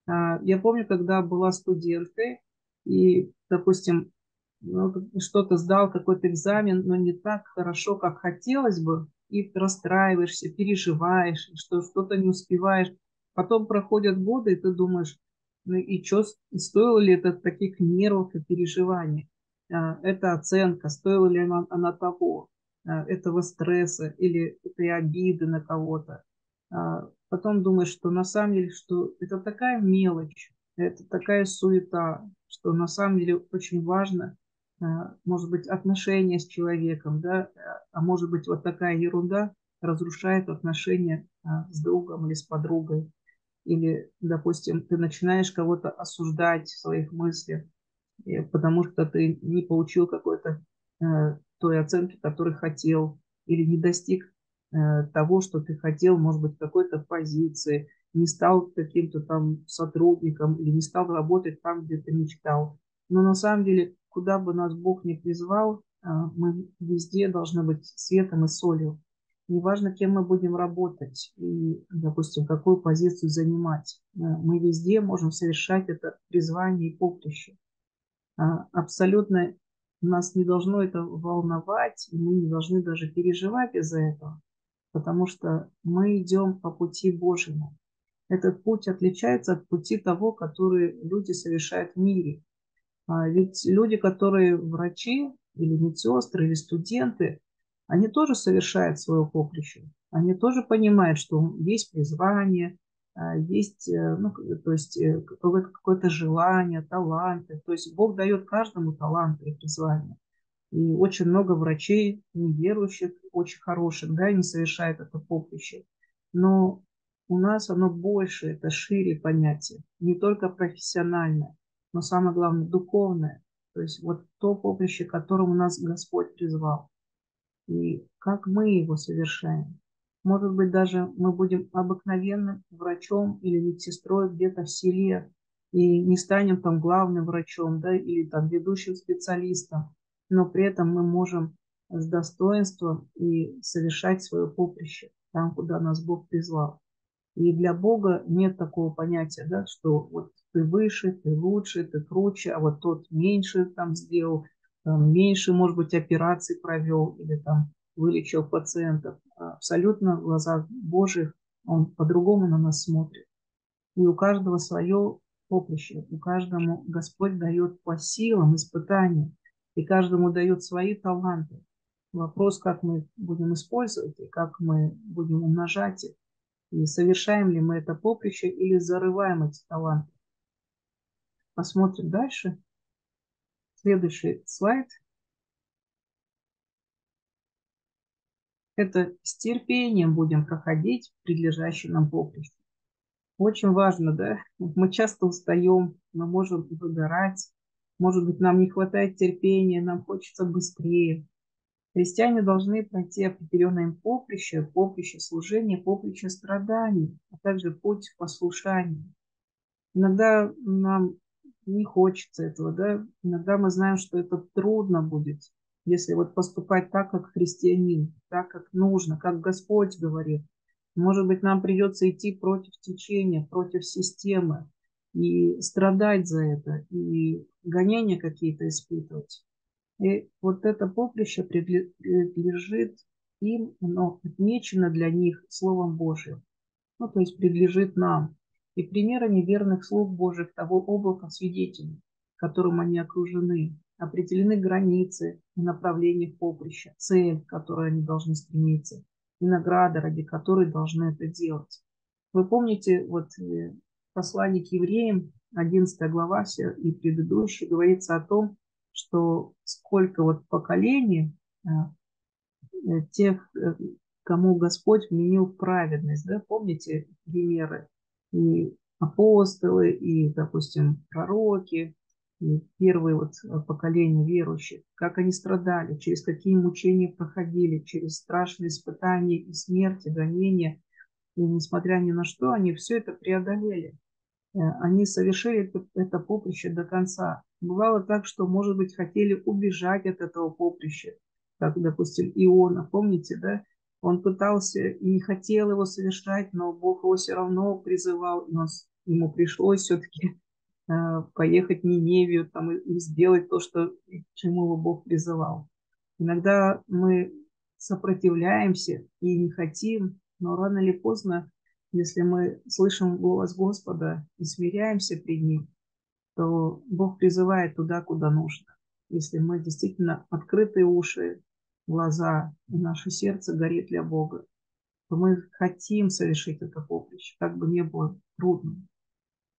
А, я помню, когда была студенткой, и, допустим, ну, что-то сдал, какой-то экзамен, но не так хорошо, как хотелось бы, и расстраиваешься, переживаешь, что что-то не успеваешь. Потом проходят годы, и ты думаешь, ну и что, стоило ли это таких нервов и переживаний? А, это оценка, стоила ли она, она того, этого стресса или этой обиды на кого-то. А, потом думаешь, что на самом деле, что это такая мелочь, это такая суета, что на самом деле очень важно а, может быть, отношения с человеком, да, а может быть, вот такая ерунда разрушает отношения а, с другом или с подругой. Или, допустим, ты начинаешь кого-то осуждать в своих мыслях, потому что ты не получил какой-то э, той оценки, которую хотел, или не достиг э, того, что ты хотел, может быть, какой-то позиции, не стал каким-то там сотрудником или не стал работать там, где ты мечтал. Но на самом деле куда бы нас Бог ни призвал, а, мы везде должны быть светом и солью. Неважно, кем мы будем работать и, допустим, какую позицию занимать. А, мы везде можем совершать это призвание и поприще. Абсолютно нас не должно это волновать, и мы не должны даже переживать из-за этого, потому что мы идем по пути Божьему. Этот путь отличается от пути того, который люди совершают в мире. А ведь люди, которые врачи или медсестры, или студенты, они тоже совершают свое поприще. Они тоже понимают, что есть призвание, есть э, ну, то есть, э, какое-то желание, таланты. То есть Бог дает каждому таланты и призвание. И очень много врачей, неверующих, очень хороших, да, не совершают это поприще. Но у нас оно больше, это шире понятие, не только профессиональное но самое главное духовное, то есть вот то поприще, которому нас Господь призвал. И как мы его совершаем. Может быть, даже мы будем обыкновенным врачом или медсестрой где-то в селе, и не станем там главным врачом, да, или там ведущим специалистом, но при этом мы можем с достоинством и совершать свое поприще там, куда нас Бог призвал. И для Бога нет такого понятия, да, что вот ты выше, ты лучше, ты круче, а вот тот меньше там сделал, там, меньше, может быть, операций провел или там вылечил пациентов. Абсолютно в глазах Божьих он по-другому на нас смотрит. И у каждого свое поприще, у каждому Господь дает по силам испытания, и каждому дает свои таланты. Вопрос, как мы будем использовать и как мы будем умножать их. И совершаем ли мы это поприще или зарываем эти таланты. Посмотрим дальше. Следующий слайд. Это с терпением будем проходить предлежащий нам поприще. Очень важно, да? Мы часто устаем, мы можем выгорать, может быть, нам не хватает терпения, нам хочется быстрее. Христиане должны пройти определенное поприще, поприще служения, поприще страданий, а также путь послушания. Иногда нам не хочется этого, да. Иногда мы знаем, что это трудно будет, если вот поступать так, как христианин, так, как нужно, как Господь говорит. Может быть, нам придется идти против течения, против системы и страдать за это, и гонения какие-то испытывать. И вот это поприще принадлежит им, но отмечено для них Словом Божьим. Ну, то есть принадлежит нам и примеры неверных слуг Божьих того облака свидетелей, которым они окружены, определены границы и направления поприща, цель, к которой они должны стремиться. и награда, ради которой должны это делать. Вы помните, вот э, послание к евреям, 11 глава и предыдущий, говорится о том, что сколько вот поколений э, э, тех, кому Господь вменил праведность, да, помните примеры, и апостолы, и, допустим, пророки, первые вот поколения верующих, как они страдали, через какие мучения проходили, через страшные испытания и смерти, гонения, и несмотря ни на что, они все это преодолели. Э, они совершили это, это поприще до конца. Бывало так, что, может быть, хотели убежать от этого поприща, как, допустим, Иона, помните, да? Он пытался и не хотел его совершать, но Бог его все равно призывал, он, ему пришлось все-таки э, поехать в Ниневию там, и, сделать то, что, к чему его Бог призывал. Иногда мы сопротивляемся и не хотим, но рано или поздно, если мы слышим голос Господа и смиряемся пред Ним, то Бог призывает туда, куда нужно. Если мы действительно открытые уши, глаза и наше сердце горит для Бога, то мы хотим совершить это поприще, как бы не было трудно.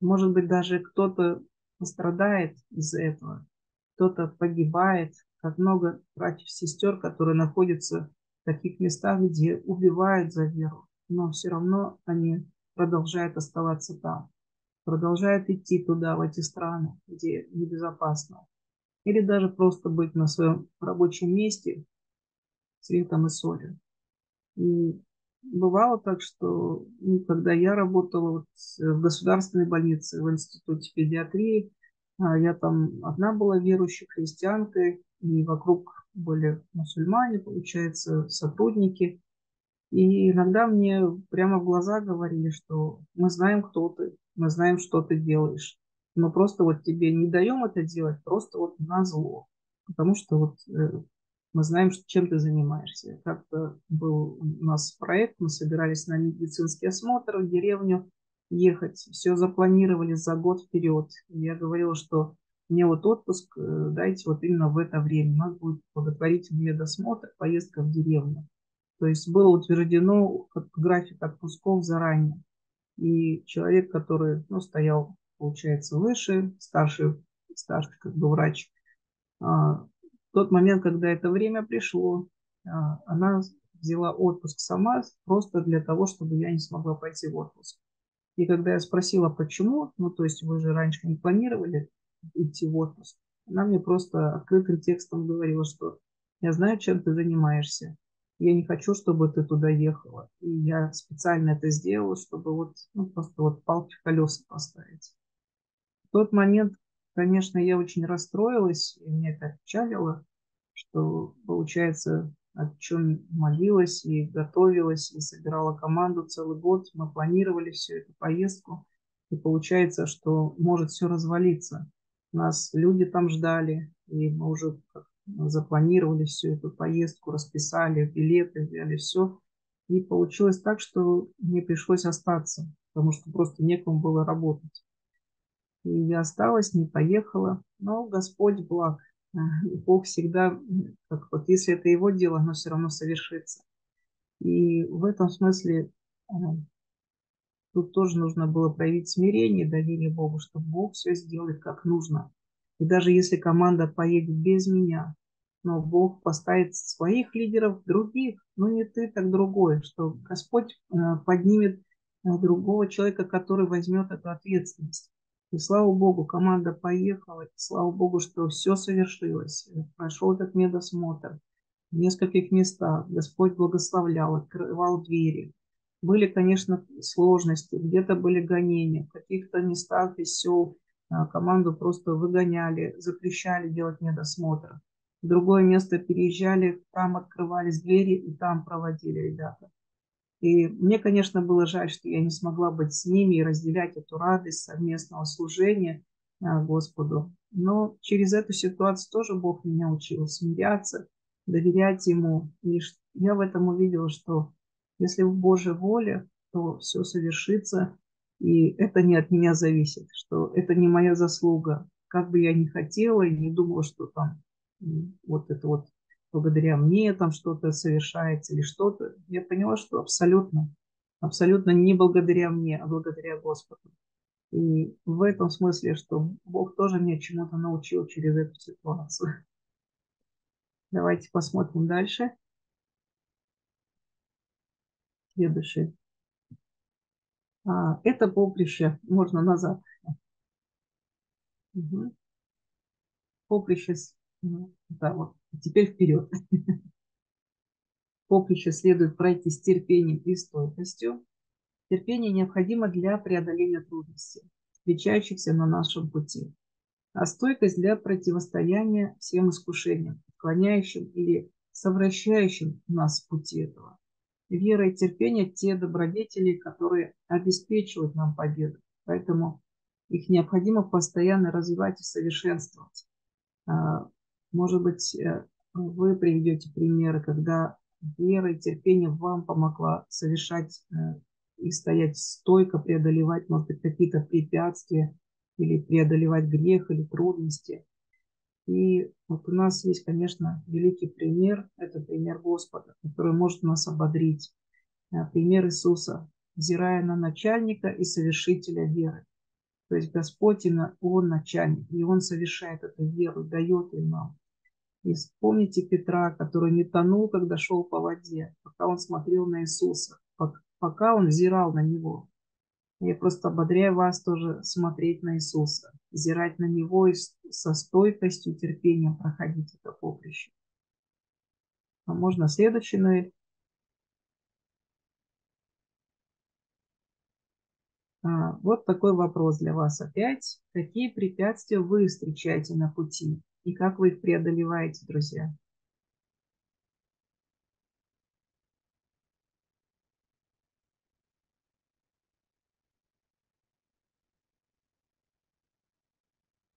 Может быть, даже кто-то пострадает из-за этого, кто-то погибает, как много братьев сестер, которые находятся в таких местах, где убивают за веру, но все равно они продолжают оставаться там, продолжают идти туда, в эти страны, где небезопасно. Или даже просто быть на своем рабочем месте светом и солью. И бывало так, что ну, когда я работала вот в государственной больнице, в институте педиатрии, а, я там одна была верующей христианкой, и вокруг были мусульмане, получается, сотрудники. И иногда мне прямо в глаза говорили, что мы знаем, кто ты, мы знаем, что ты делаешь. Мы просто вот тебе не даем это делать, просто вот на зло. Потому что вот э, мы знаем, чем ты занимаешься. Как-то был у нас проект, мы собирались на медицинский осмотр в деревню ехать. Все запланировали за год вперед. Я говорила, что мне вот отпуск э, дайте вот именно в это время. У нас будет благотворительный медосмотр, поездка в деревню. То есть было утверждено график отпусков заранее. И человек, который ну, стоял, получается, выше, старший, старший как бы врач, а, в тот момент, когда это время пришло, а, она взяла отпуск сама просто для того, чтобы я не смогла пойти в отпуск. И когда я спросила, почему, ну, то есть вы же раньше не планировали, идти в отпуск. Она мне просто открытым текстом говорила, что я знаю, чем ты занимаешься. Я не хочу, чтобы ты туда ехала. И я специально это сделала, чтобы вот, ну, просто вот палки в колеса поставить. В тот момент, конечно, я очень расстроилась, и мне это печалило, что, получается, о чем молилась и готовилась, и собирала команду целый год. Мы планировали всю эту поездку. И получается, что может все развалиться. Нас люди там ждали, и мы уже запланировали всю эту поездку, расписали билеты, взяли все. И получилось так, что мне пришлось остаться, потому что просто некому было работать. И я осталась, не поехала, но Господь благ. Бог всегда, как вот если это его дело, оно все равно совершится. И в этом смысле э, Тут тоже нужно было проявить смирение, доверие Богу, что Бог все сделает как нужно. И даже если команда поедет без меня, но Бог поставит своих лидеров, других, ну не ты, так другой, что Господь э, поднимет э, другого человека, который возьмет эту ответственность. И слава Богу, команда поехала, и слава Богу, что все совершилось. Прошел этот медосмотр в нескольких местах. Господь благословлял, открывал двери. Были, конечно, сложности, где-то были гонения, в каких-то местах из сел а, команду просто выгоняли, запрещали делать медосмотр. В другое место переезжали, там открывались двери и там проводили ребята. И мне, конечно, было жаль, что я не смогла быть с ними и разделять эту радость совместного служения а, Господу. Но через эту ситуацию тоже Бог меня учил смиряться, доверять Ему. И я в этом увидела, что если в Божьей воле, то все совершится, и это не от меня зависит, что это не моя заслуга. Как бы я ни хотела и не думала, что там вот это вот благодаря мне там что-то совершается или что-то. Я поняла, что абсолютно, абсолютно не благодаря мне, а благодаря Господу. И в этом смысле, что Бог тоже меня чему-то научил через эту ситуацию. Давайте посмотрим дальше. Следующий. А, это поприще. Можно назад. Угу. Поприще. Ну, да, вот. Теперь вперед. Поприще следует пройти с терпением и стойкостью. Терпение необходимо для преодоления трудностей, встречающихся на нашем пути, а стойкость для противостояния всем искушениям, отклоняющим или совращающим нас в пути этого. Вера и терпение – те добродетели, которые обеспечивают нам победу. Поэтому их необходимо постоянно развивать и совершенствовать. Может быть, э, вы приведете примеры, когда вера и терпение вам помогла совершать э, и стоять стойко, преодолевать, может быть, какие-то препятствия или преодолевать грех или трудности. И вот у нас есть, конечно, великий пример, это пример Господа, который может нас ободрить. Э, пример Иисуса, взирая на начальника и совершителя веры. То есть Господь, Он начальник, и Он совершает эту веру, дает ее нам. И вспомните Петра, который не тонул, когда шел по воде, пока он смотрел на Иисуса пока он взирал на него. Я просто ободряю вас тоже смотреть на Иисуса, взирать на Него и со стойкостью, терпением проходить это поприще. А можно следующий, Ноэль? А, вот такой вопрос для вас опять. Какие препятствия вы встречаете на пути и как вы их преодолеваете, друзья?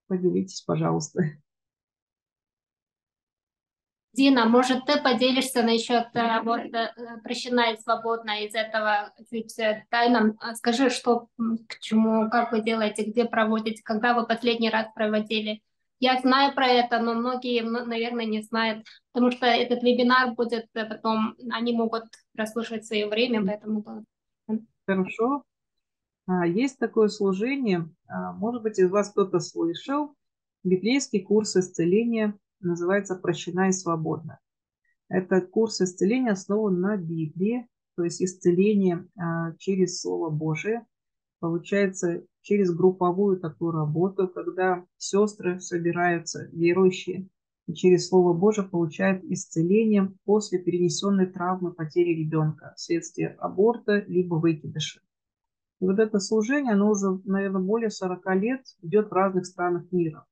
Поделитесь, пожалуйста. Дина, может, ты поделишься насчет э, вот, э, прощена и свободна из этого чуть тайном. А скажи, что к чему, как вы делаете, где проводите, когда вы последний раз проводили. Я знаю про это, но многие, наверное, не знают, потому что этот вебинар будет потом, они могут прослушать свое время, поэтому... Хорошо. А, есть такое служение, а, может быть, из вас кто-то слышал, библейский курс исцеления называется «Прощена и свободна». Это курс исцеления основан на Библии, то есть исцеление а, через Слово Божие, получается через групповую такую работу, когда сестры собираются, верующие, и через Слово Божие получают исцеление после перенесенной травмы потери ребенка вследствие аборта либо выкидыша. И вот это служение, оно уже, наверное, более 40 лет идет в разных странах мира.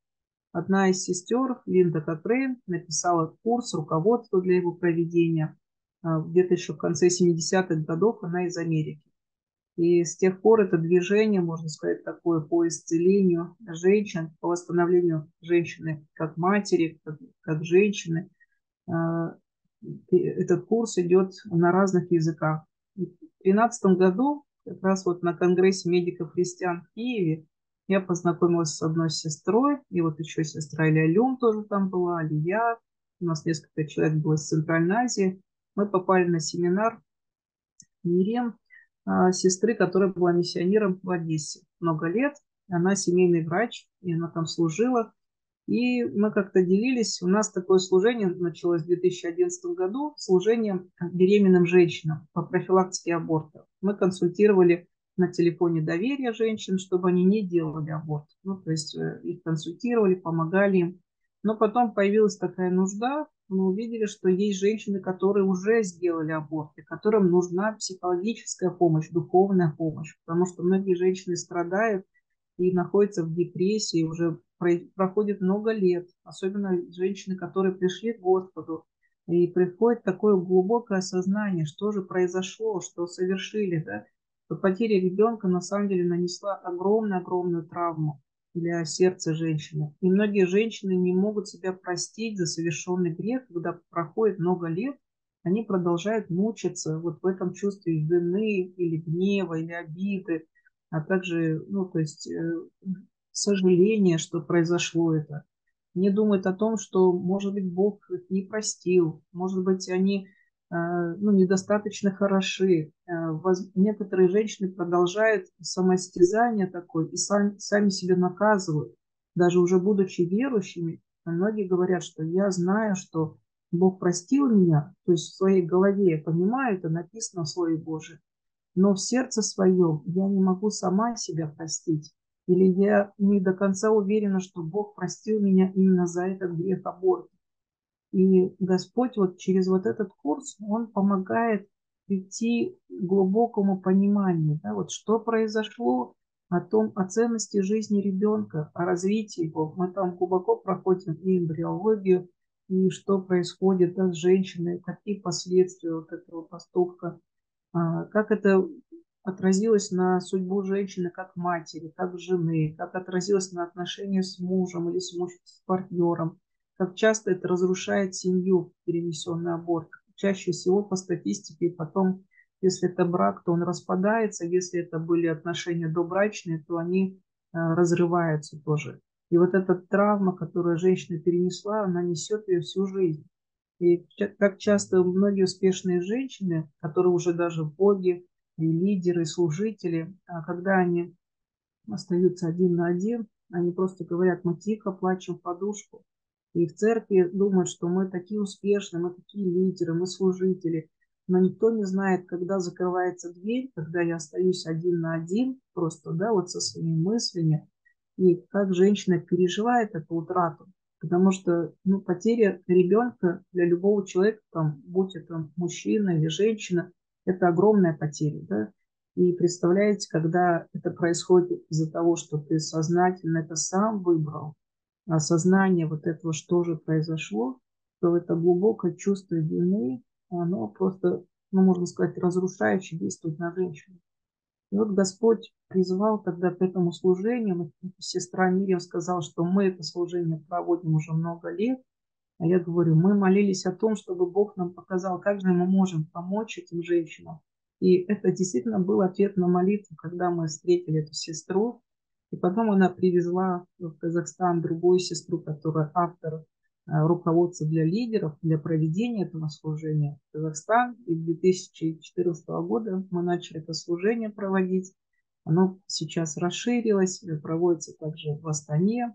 Одна из сестер, Линда Катрейн, написала курс, руководство для его проведения. А, где-то еще в конце 70-х годов она из Америки. И с тех пор это движение, можно сказать, такое по исцелению женщин, по восстановлению женщины как матери, как, как женщины. А, этот курс идет на разных языках. В 2013 году как раз вот на Конгрессе медиков-христиан в Киеве я познакомилась с одной сестрой, и вот еще сестра Илья Люм тоже там была, Алия, у нас несколько человек было из Центральной Азии. Мы попали на семинар Мирем, сестры, которая была миссионером в Одессе много лет. Она семейный врач, и она там служила. И мы как-то делились, у нас такое служение началось в 2011 году, служение беременным женщинам по профилактике аборта. Мы консультировали на телефоне доверия женщин, чтобы они не делали аборт. Ну, то есть э, их консультировали, помогали им. Но потом появилась такая нужда, мы увидели, что есть женщины, которые уже сделали аборт, которым нужна психологическая помощь, духовная помощь, потому что многие женщины страдают и находятся в депрессии, уже проходит много лет, особенно женщины, которые пришли к Господу, и приходит такое глубокое осознание, что же произошло, что совершили, да, что потеря ребенка на самом деле нанесла огромную-огромную травму для сердца женщины. И многие женщины не могут себя простить за совершенный грех, когда проходит много лет, они продолжают мучиться вот в этом чувстве вины или гнева или обиды, а также, ну, то есть э, сожаление, что произошло это. не думают о том, что, может быть, Бог их не простил, может быть, они ну, недостаточно хороши. Э, некоторые женщины продолжают самостязание такое и сами, сами себя наказывают. Даже уже будучи верующими, многие говорят, что я знаю, что Бог простил меня, то есть в своей голове я понимаю, это написано в Слове Божьем, но в сердце своем я не могу сама себя простить. Или я не до конца уверена, что Бог простил меня именно за этот грех аборта. И Господь вот через вот этот курс, Он помогает прийти к глубокому пониманию, да, вот что произошло, о том, о ценности жизни ребенка, о развитии его. Мы там глубоко проходим и эмбриологию, и что происходит да, с женщиной, какие последствия вот этого поступка, а, как это отразилось на судьбу женщины как матери, как жены, как отразилось на отношения с мужем или с, муж, с партнером, как часто это разрушает семью, перенесенный аборт. Чаще всего по статистике потом, если это брак, то он распадается, если это были отношения добрачные, то они э, разрываются тоже. И вот эта травма, которую женщина перенесла, она несет ее всю жизнь. И как часто многие успешные женщины, которые уже даже боги, и лидеры, и служители, а когда они остаются один на один, они просто говорят, мы тихо плачем в подушку, и в церкви думают, что мы такие успешные, мы такие лидеры, мы служители. Но никто не знает, когда закрывается дверь, когда я остаюсь один на один, просто, да, вот со своими мыслями, и как женщина переживает эту утрату. Потому что ну, потеря ребенка для любого человека, там, будь это мужчина или женщина, это огромная потеря. Да? И представляете, когда это происходит из-за того, что ты сознательно это сам выбрал, осознание вот этого, что же произошло, то это глубокое чувство вины, оно просто, ну, можно сказать, разрушающе действует на женщину. И вот Господь призвал тогда к этому служению. Сестра Мирьям сказала, что мы это служение проводим уже много лет. А я говорю, мы молились о том, чтобы Бог нам показал, как же мы можем помочь этим женщинам. И это действительно был ответ на молитву, когда мы встретили эту сестру, и потом она привезла в Казахстан другую сестру, которая автор э, руководства для лидеров, для проведения этого служения в Казахстан. И 2014 года мы начали это служение проводить. Оно сейчас расширилось, проводится также в Астане.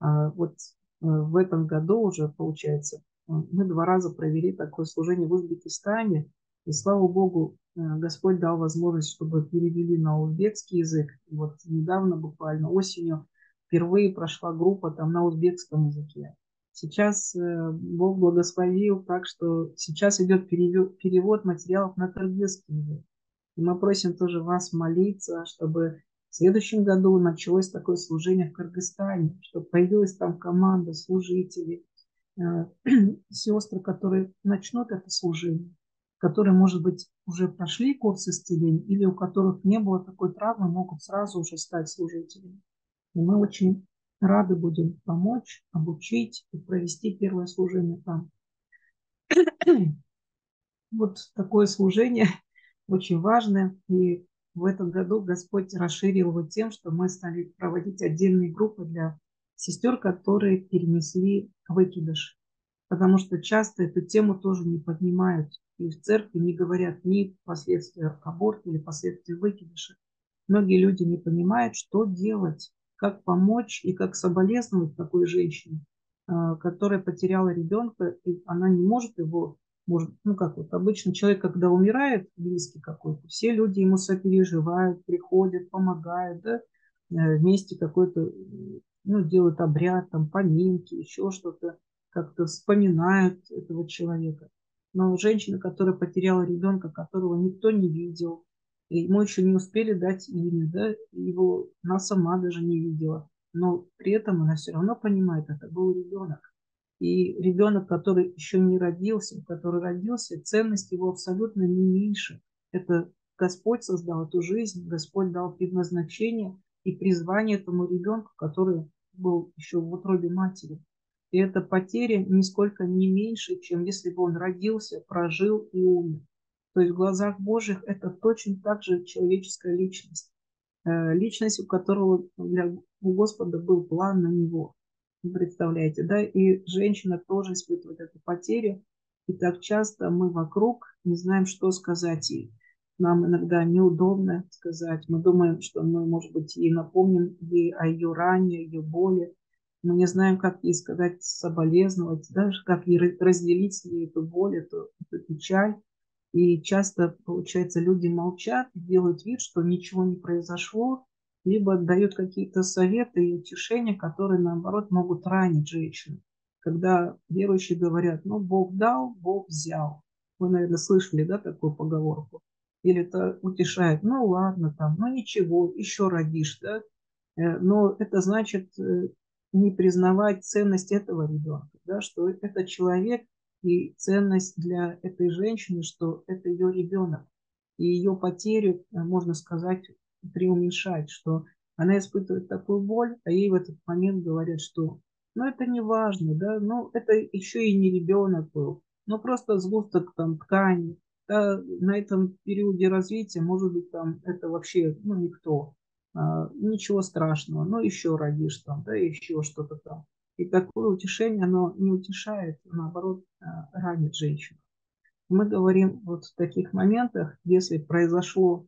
А вот э, в этом году уже, получается, мы два раза провели такое служение в Узбекистане. И слава Богу, э, Господь дал возможность, чтобы перевели на узбекский язык. Вот недавно, буквально осенью, впервые прошла группа там на узбекском языке. Сейчас э, Бог благословил, так что сейчас идет перевод, перевод материалов на кыргызский язык. И мы просим тоже вас молиться, чтобы в следующем году началось такое служение в Кыргызстане, чтобы появилась там команда служителей, э, сестры, которые начнут это служение которые, может быть, уже прошли курс исцеления или у которых не было такой травмы, могут сразу уже стать служителями. И мы очень рады будем помочь, обучить и провести первое служение там. Вот такое служение очень важное. И в этом году Господь расширил его тем, что мы стали проводить отдельные группы для сестер, которые перенесли выкидыш. Потому что часто эту тему тоже не поднимают и в церкви не говорят ни последствия аборта или последствия выкидыша. Многие люди не понимают, что делать, как помочь и как соболезновать такой женщине, а, которая потеряла ребенка, и она не может его, может, ну как вот обычно человек, когда умирает, близкий какой-то, все люди ему сопереживают, приходят, помогают, да, э, вместе какой-то, ну, делают обряд, там, поминки, еще что-то, как-то вспоминают этого человека но женщина, которая потеряла ребенка, которого никто не видел, и ему еще не успели дать имя, да, его она сама даже не видела, но при этом она все равно понимает, это был ребенок. И ребенок, который еще не родился, который родился, ценность его абсолютно не меньше. Это Господь создал эту жизнь, Господь дал предназначение и призвание этому ребенку, который был еще в утробе матери. И эта потеря нисколько не меньше, чем если бы он родился, прожил и умер. То есть в глазах Божьих это точно так же человеческая личность. Э, личность, у которого для, у Господа был план на него. представляете, да, и женщина тоже испытывает эту потерю, и так часто мы вокруг не знаем, что сказать ей. Нам иногда неудобно сказать. Мы думаем, что мы, может быть, ей напомним ей о ее ране, ее боли. Мы не знаем, как ей сказать соболезновать, даже как ей разделить с ней эту боль, эту, эту печаль. И часто, получается, люди молчат, делают вид, что ничего не произошло, либо дают какие-то советы и утешения, которые, наоборот, могут ранить женщину. Когда верующие говорят, ну, Бог дал, Бог взял. Вы, наверное, слышали, да, такую поговорку? Или это утешает, ну, ладно, там, ну, ничего, еще родишь, да? Э, но это значит э, не признавать ценность этого ребенка, да, что это человек и ценность для этой женщины, что это ее ребенок. И ее потерю, э, можно сказать, преуменьшать, что она испытывает такую боль, а ей в этот момент говорят, что ну это не важно, да, ну это еще и не ребенок был, ну просто сгусток там ткани, да, на этом периоде развития, может быть, там это вообще, ну, никто, ничего страшного, ну, еще родишь там, да, еще что-то там. И такое утешение, оно не утешает, а наоборот, а, ранит женщину. Мы говорим вот в таких моментах, если произошло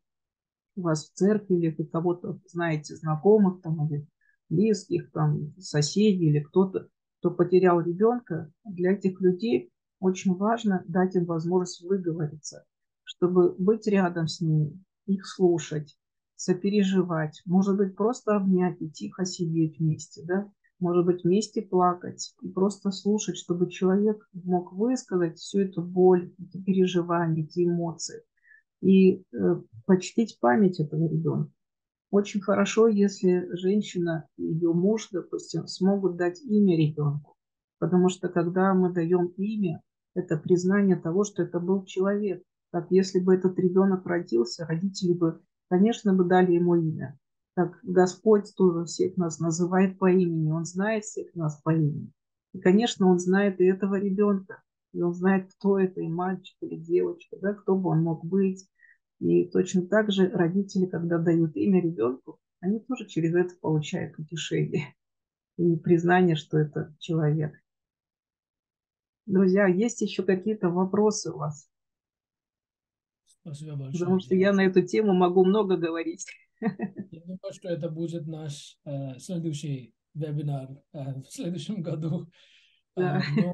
у вас в церкви, или вы кого-то знаете, знакомых там, или близких, там, соседей, или кто-то, кто потерял ребенка, для этих людей очень важно дать им возможность выговориться, чтобы быть рядом с ними, их слушать, сопереживать, может быть, просто обнять и тихо сидеть вместе, да, может быть, вместе плакать и просто слушать, чтобы человек мог высказать всю эту боль, эти переживания, эти эмоции и э, почтить память этого ребенка. Очень хорошо, если женщина и ее муж, допустим, смогут дать имя ребенку. Потому что когда мы даем имя, это признание того, что это был человек. Как если бы этот ребенок родился, родители бы, конечно, бы дали ему имя. Так Господь тоже всех нас называет по имени, Он знает всех нас по имени. И, конечно, Он знает и этого ребенка, и Он знает, кто это, и мальчик, или девочка, да, кто бы он мог быть. И точно так же родители, когда дают имя ребенку, они тоже через это получают утешение и признание, что это человек. Друзья, есть еще какие-то вопросы у вас? Спасибо большое. Потому что я на эту тему могу много говорить. Я думаю, что это будет наш э, следующий вебинар э, в следующем году. Да. Э, но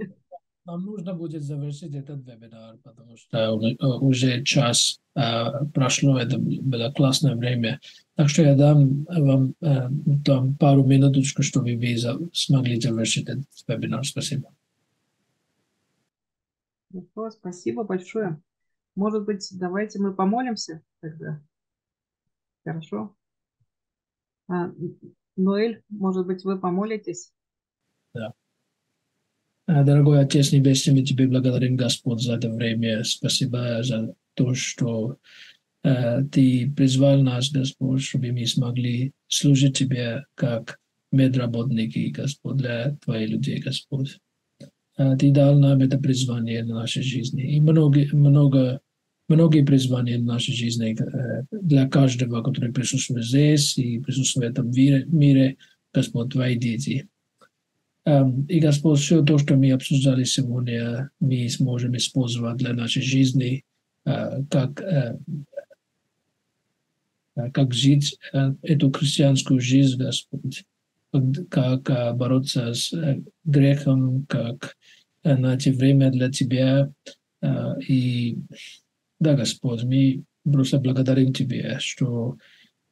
нам нужно будет завершить этот вебинар, потому что уже час э, прошло, это было классное время. Так что я дам вам э, там пару минуточку, чтобы вы смогли завершить этот вебинар. Спасибо. Хорошо, спасибо большое. Может быть, давайте мы помолимся тогда? Хорошо. А, Ноэль, может быть, вы помолитесь? Да. А, дорогой Отец Небесный, мы Тебе благодарим, Господь, за это время. Спасибо за то, что э, Ты призвал нас, Господь, чтобы мы смогли служить Тебе как медработники, Господь, для Твоих людей, Господь. Ты дал нам это призвание на нашей жизни. И много, много, многие призвания в нашей жизни для каждого, который присутствует здесь и присутствует в этом мире, Господь, Твои дети. И, Господь, все то, что мы обсуждали сегодня, мы сможем использовать для нашей жизни, как, как жить эту христианскую жизнь, Господь как бороться с грехом, как найти время для Тебя. И да, Господь, мы просто благодарим Тебе, что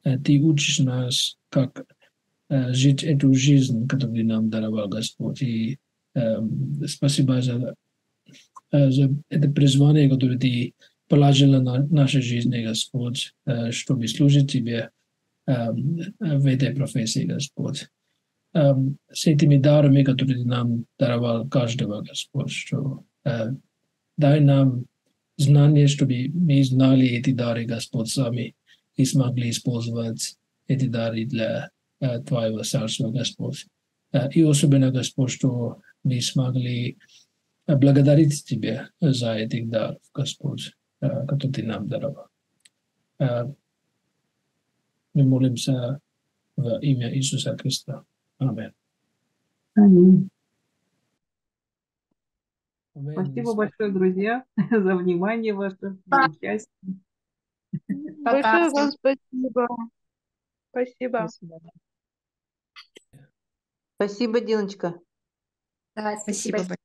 Ты учишь нас, как жить эту жизнь, которую нам даровал Господь. И спасибо за, за это призвание, которое Ты положил на нашей жизни, Господь, чтобы служить Тебе в этой профессии, Господь с этими дарами, которые нам даровал каждого Господь, что э, дай нам знание, чтобы мы знали эти дары, Господь, сами и смогли использовать эти дары для э, Твоего Царства, Господь. Э, и особенно, Господь, что мы смогли благодарить Тебе за этих даров, Господь, которые Ты нам даровал. Мы молимся в имя Иисуса Христа. Аминь. Спасибо большое, друзья, за внимание ваше, за участие. Большое вам спасибо. Спасибо. Спасибо, Диночка. Да, Спасибо большое.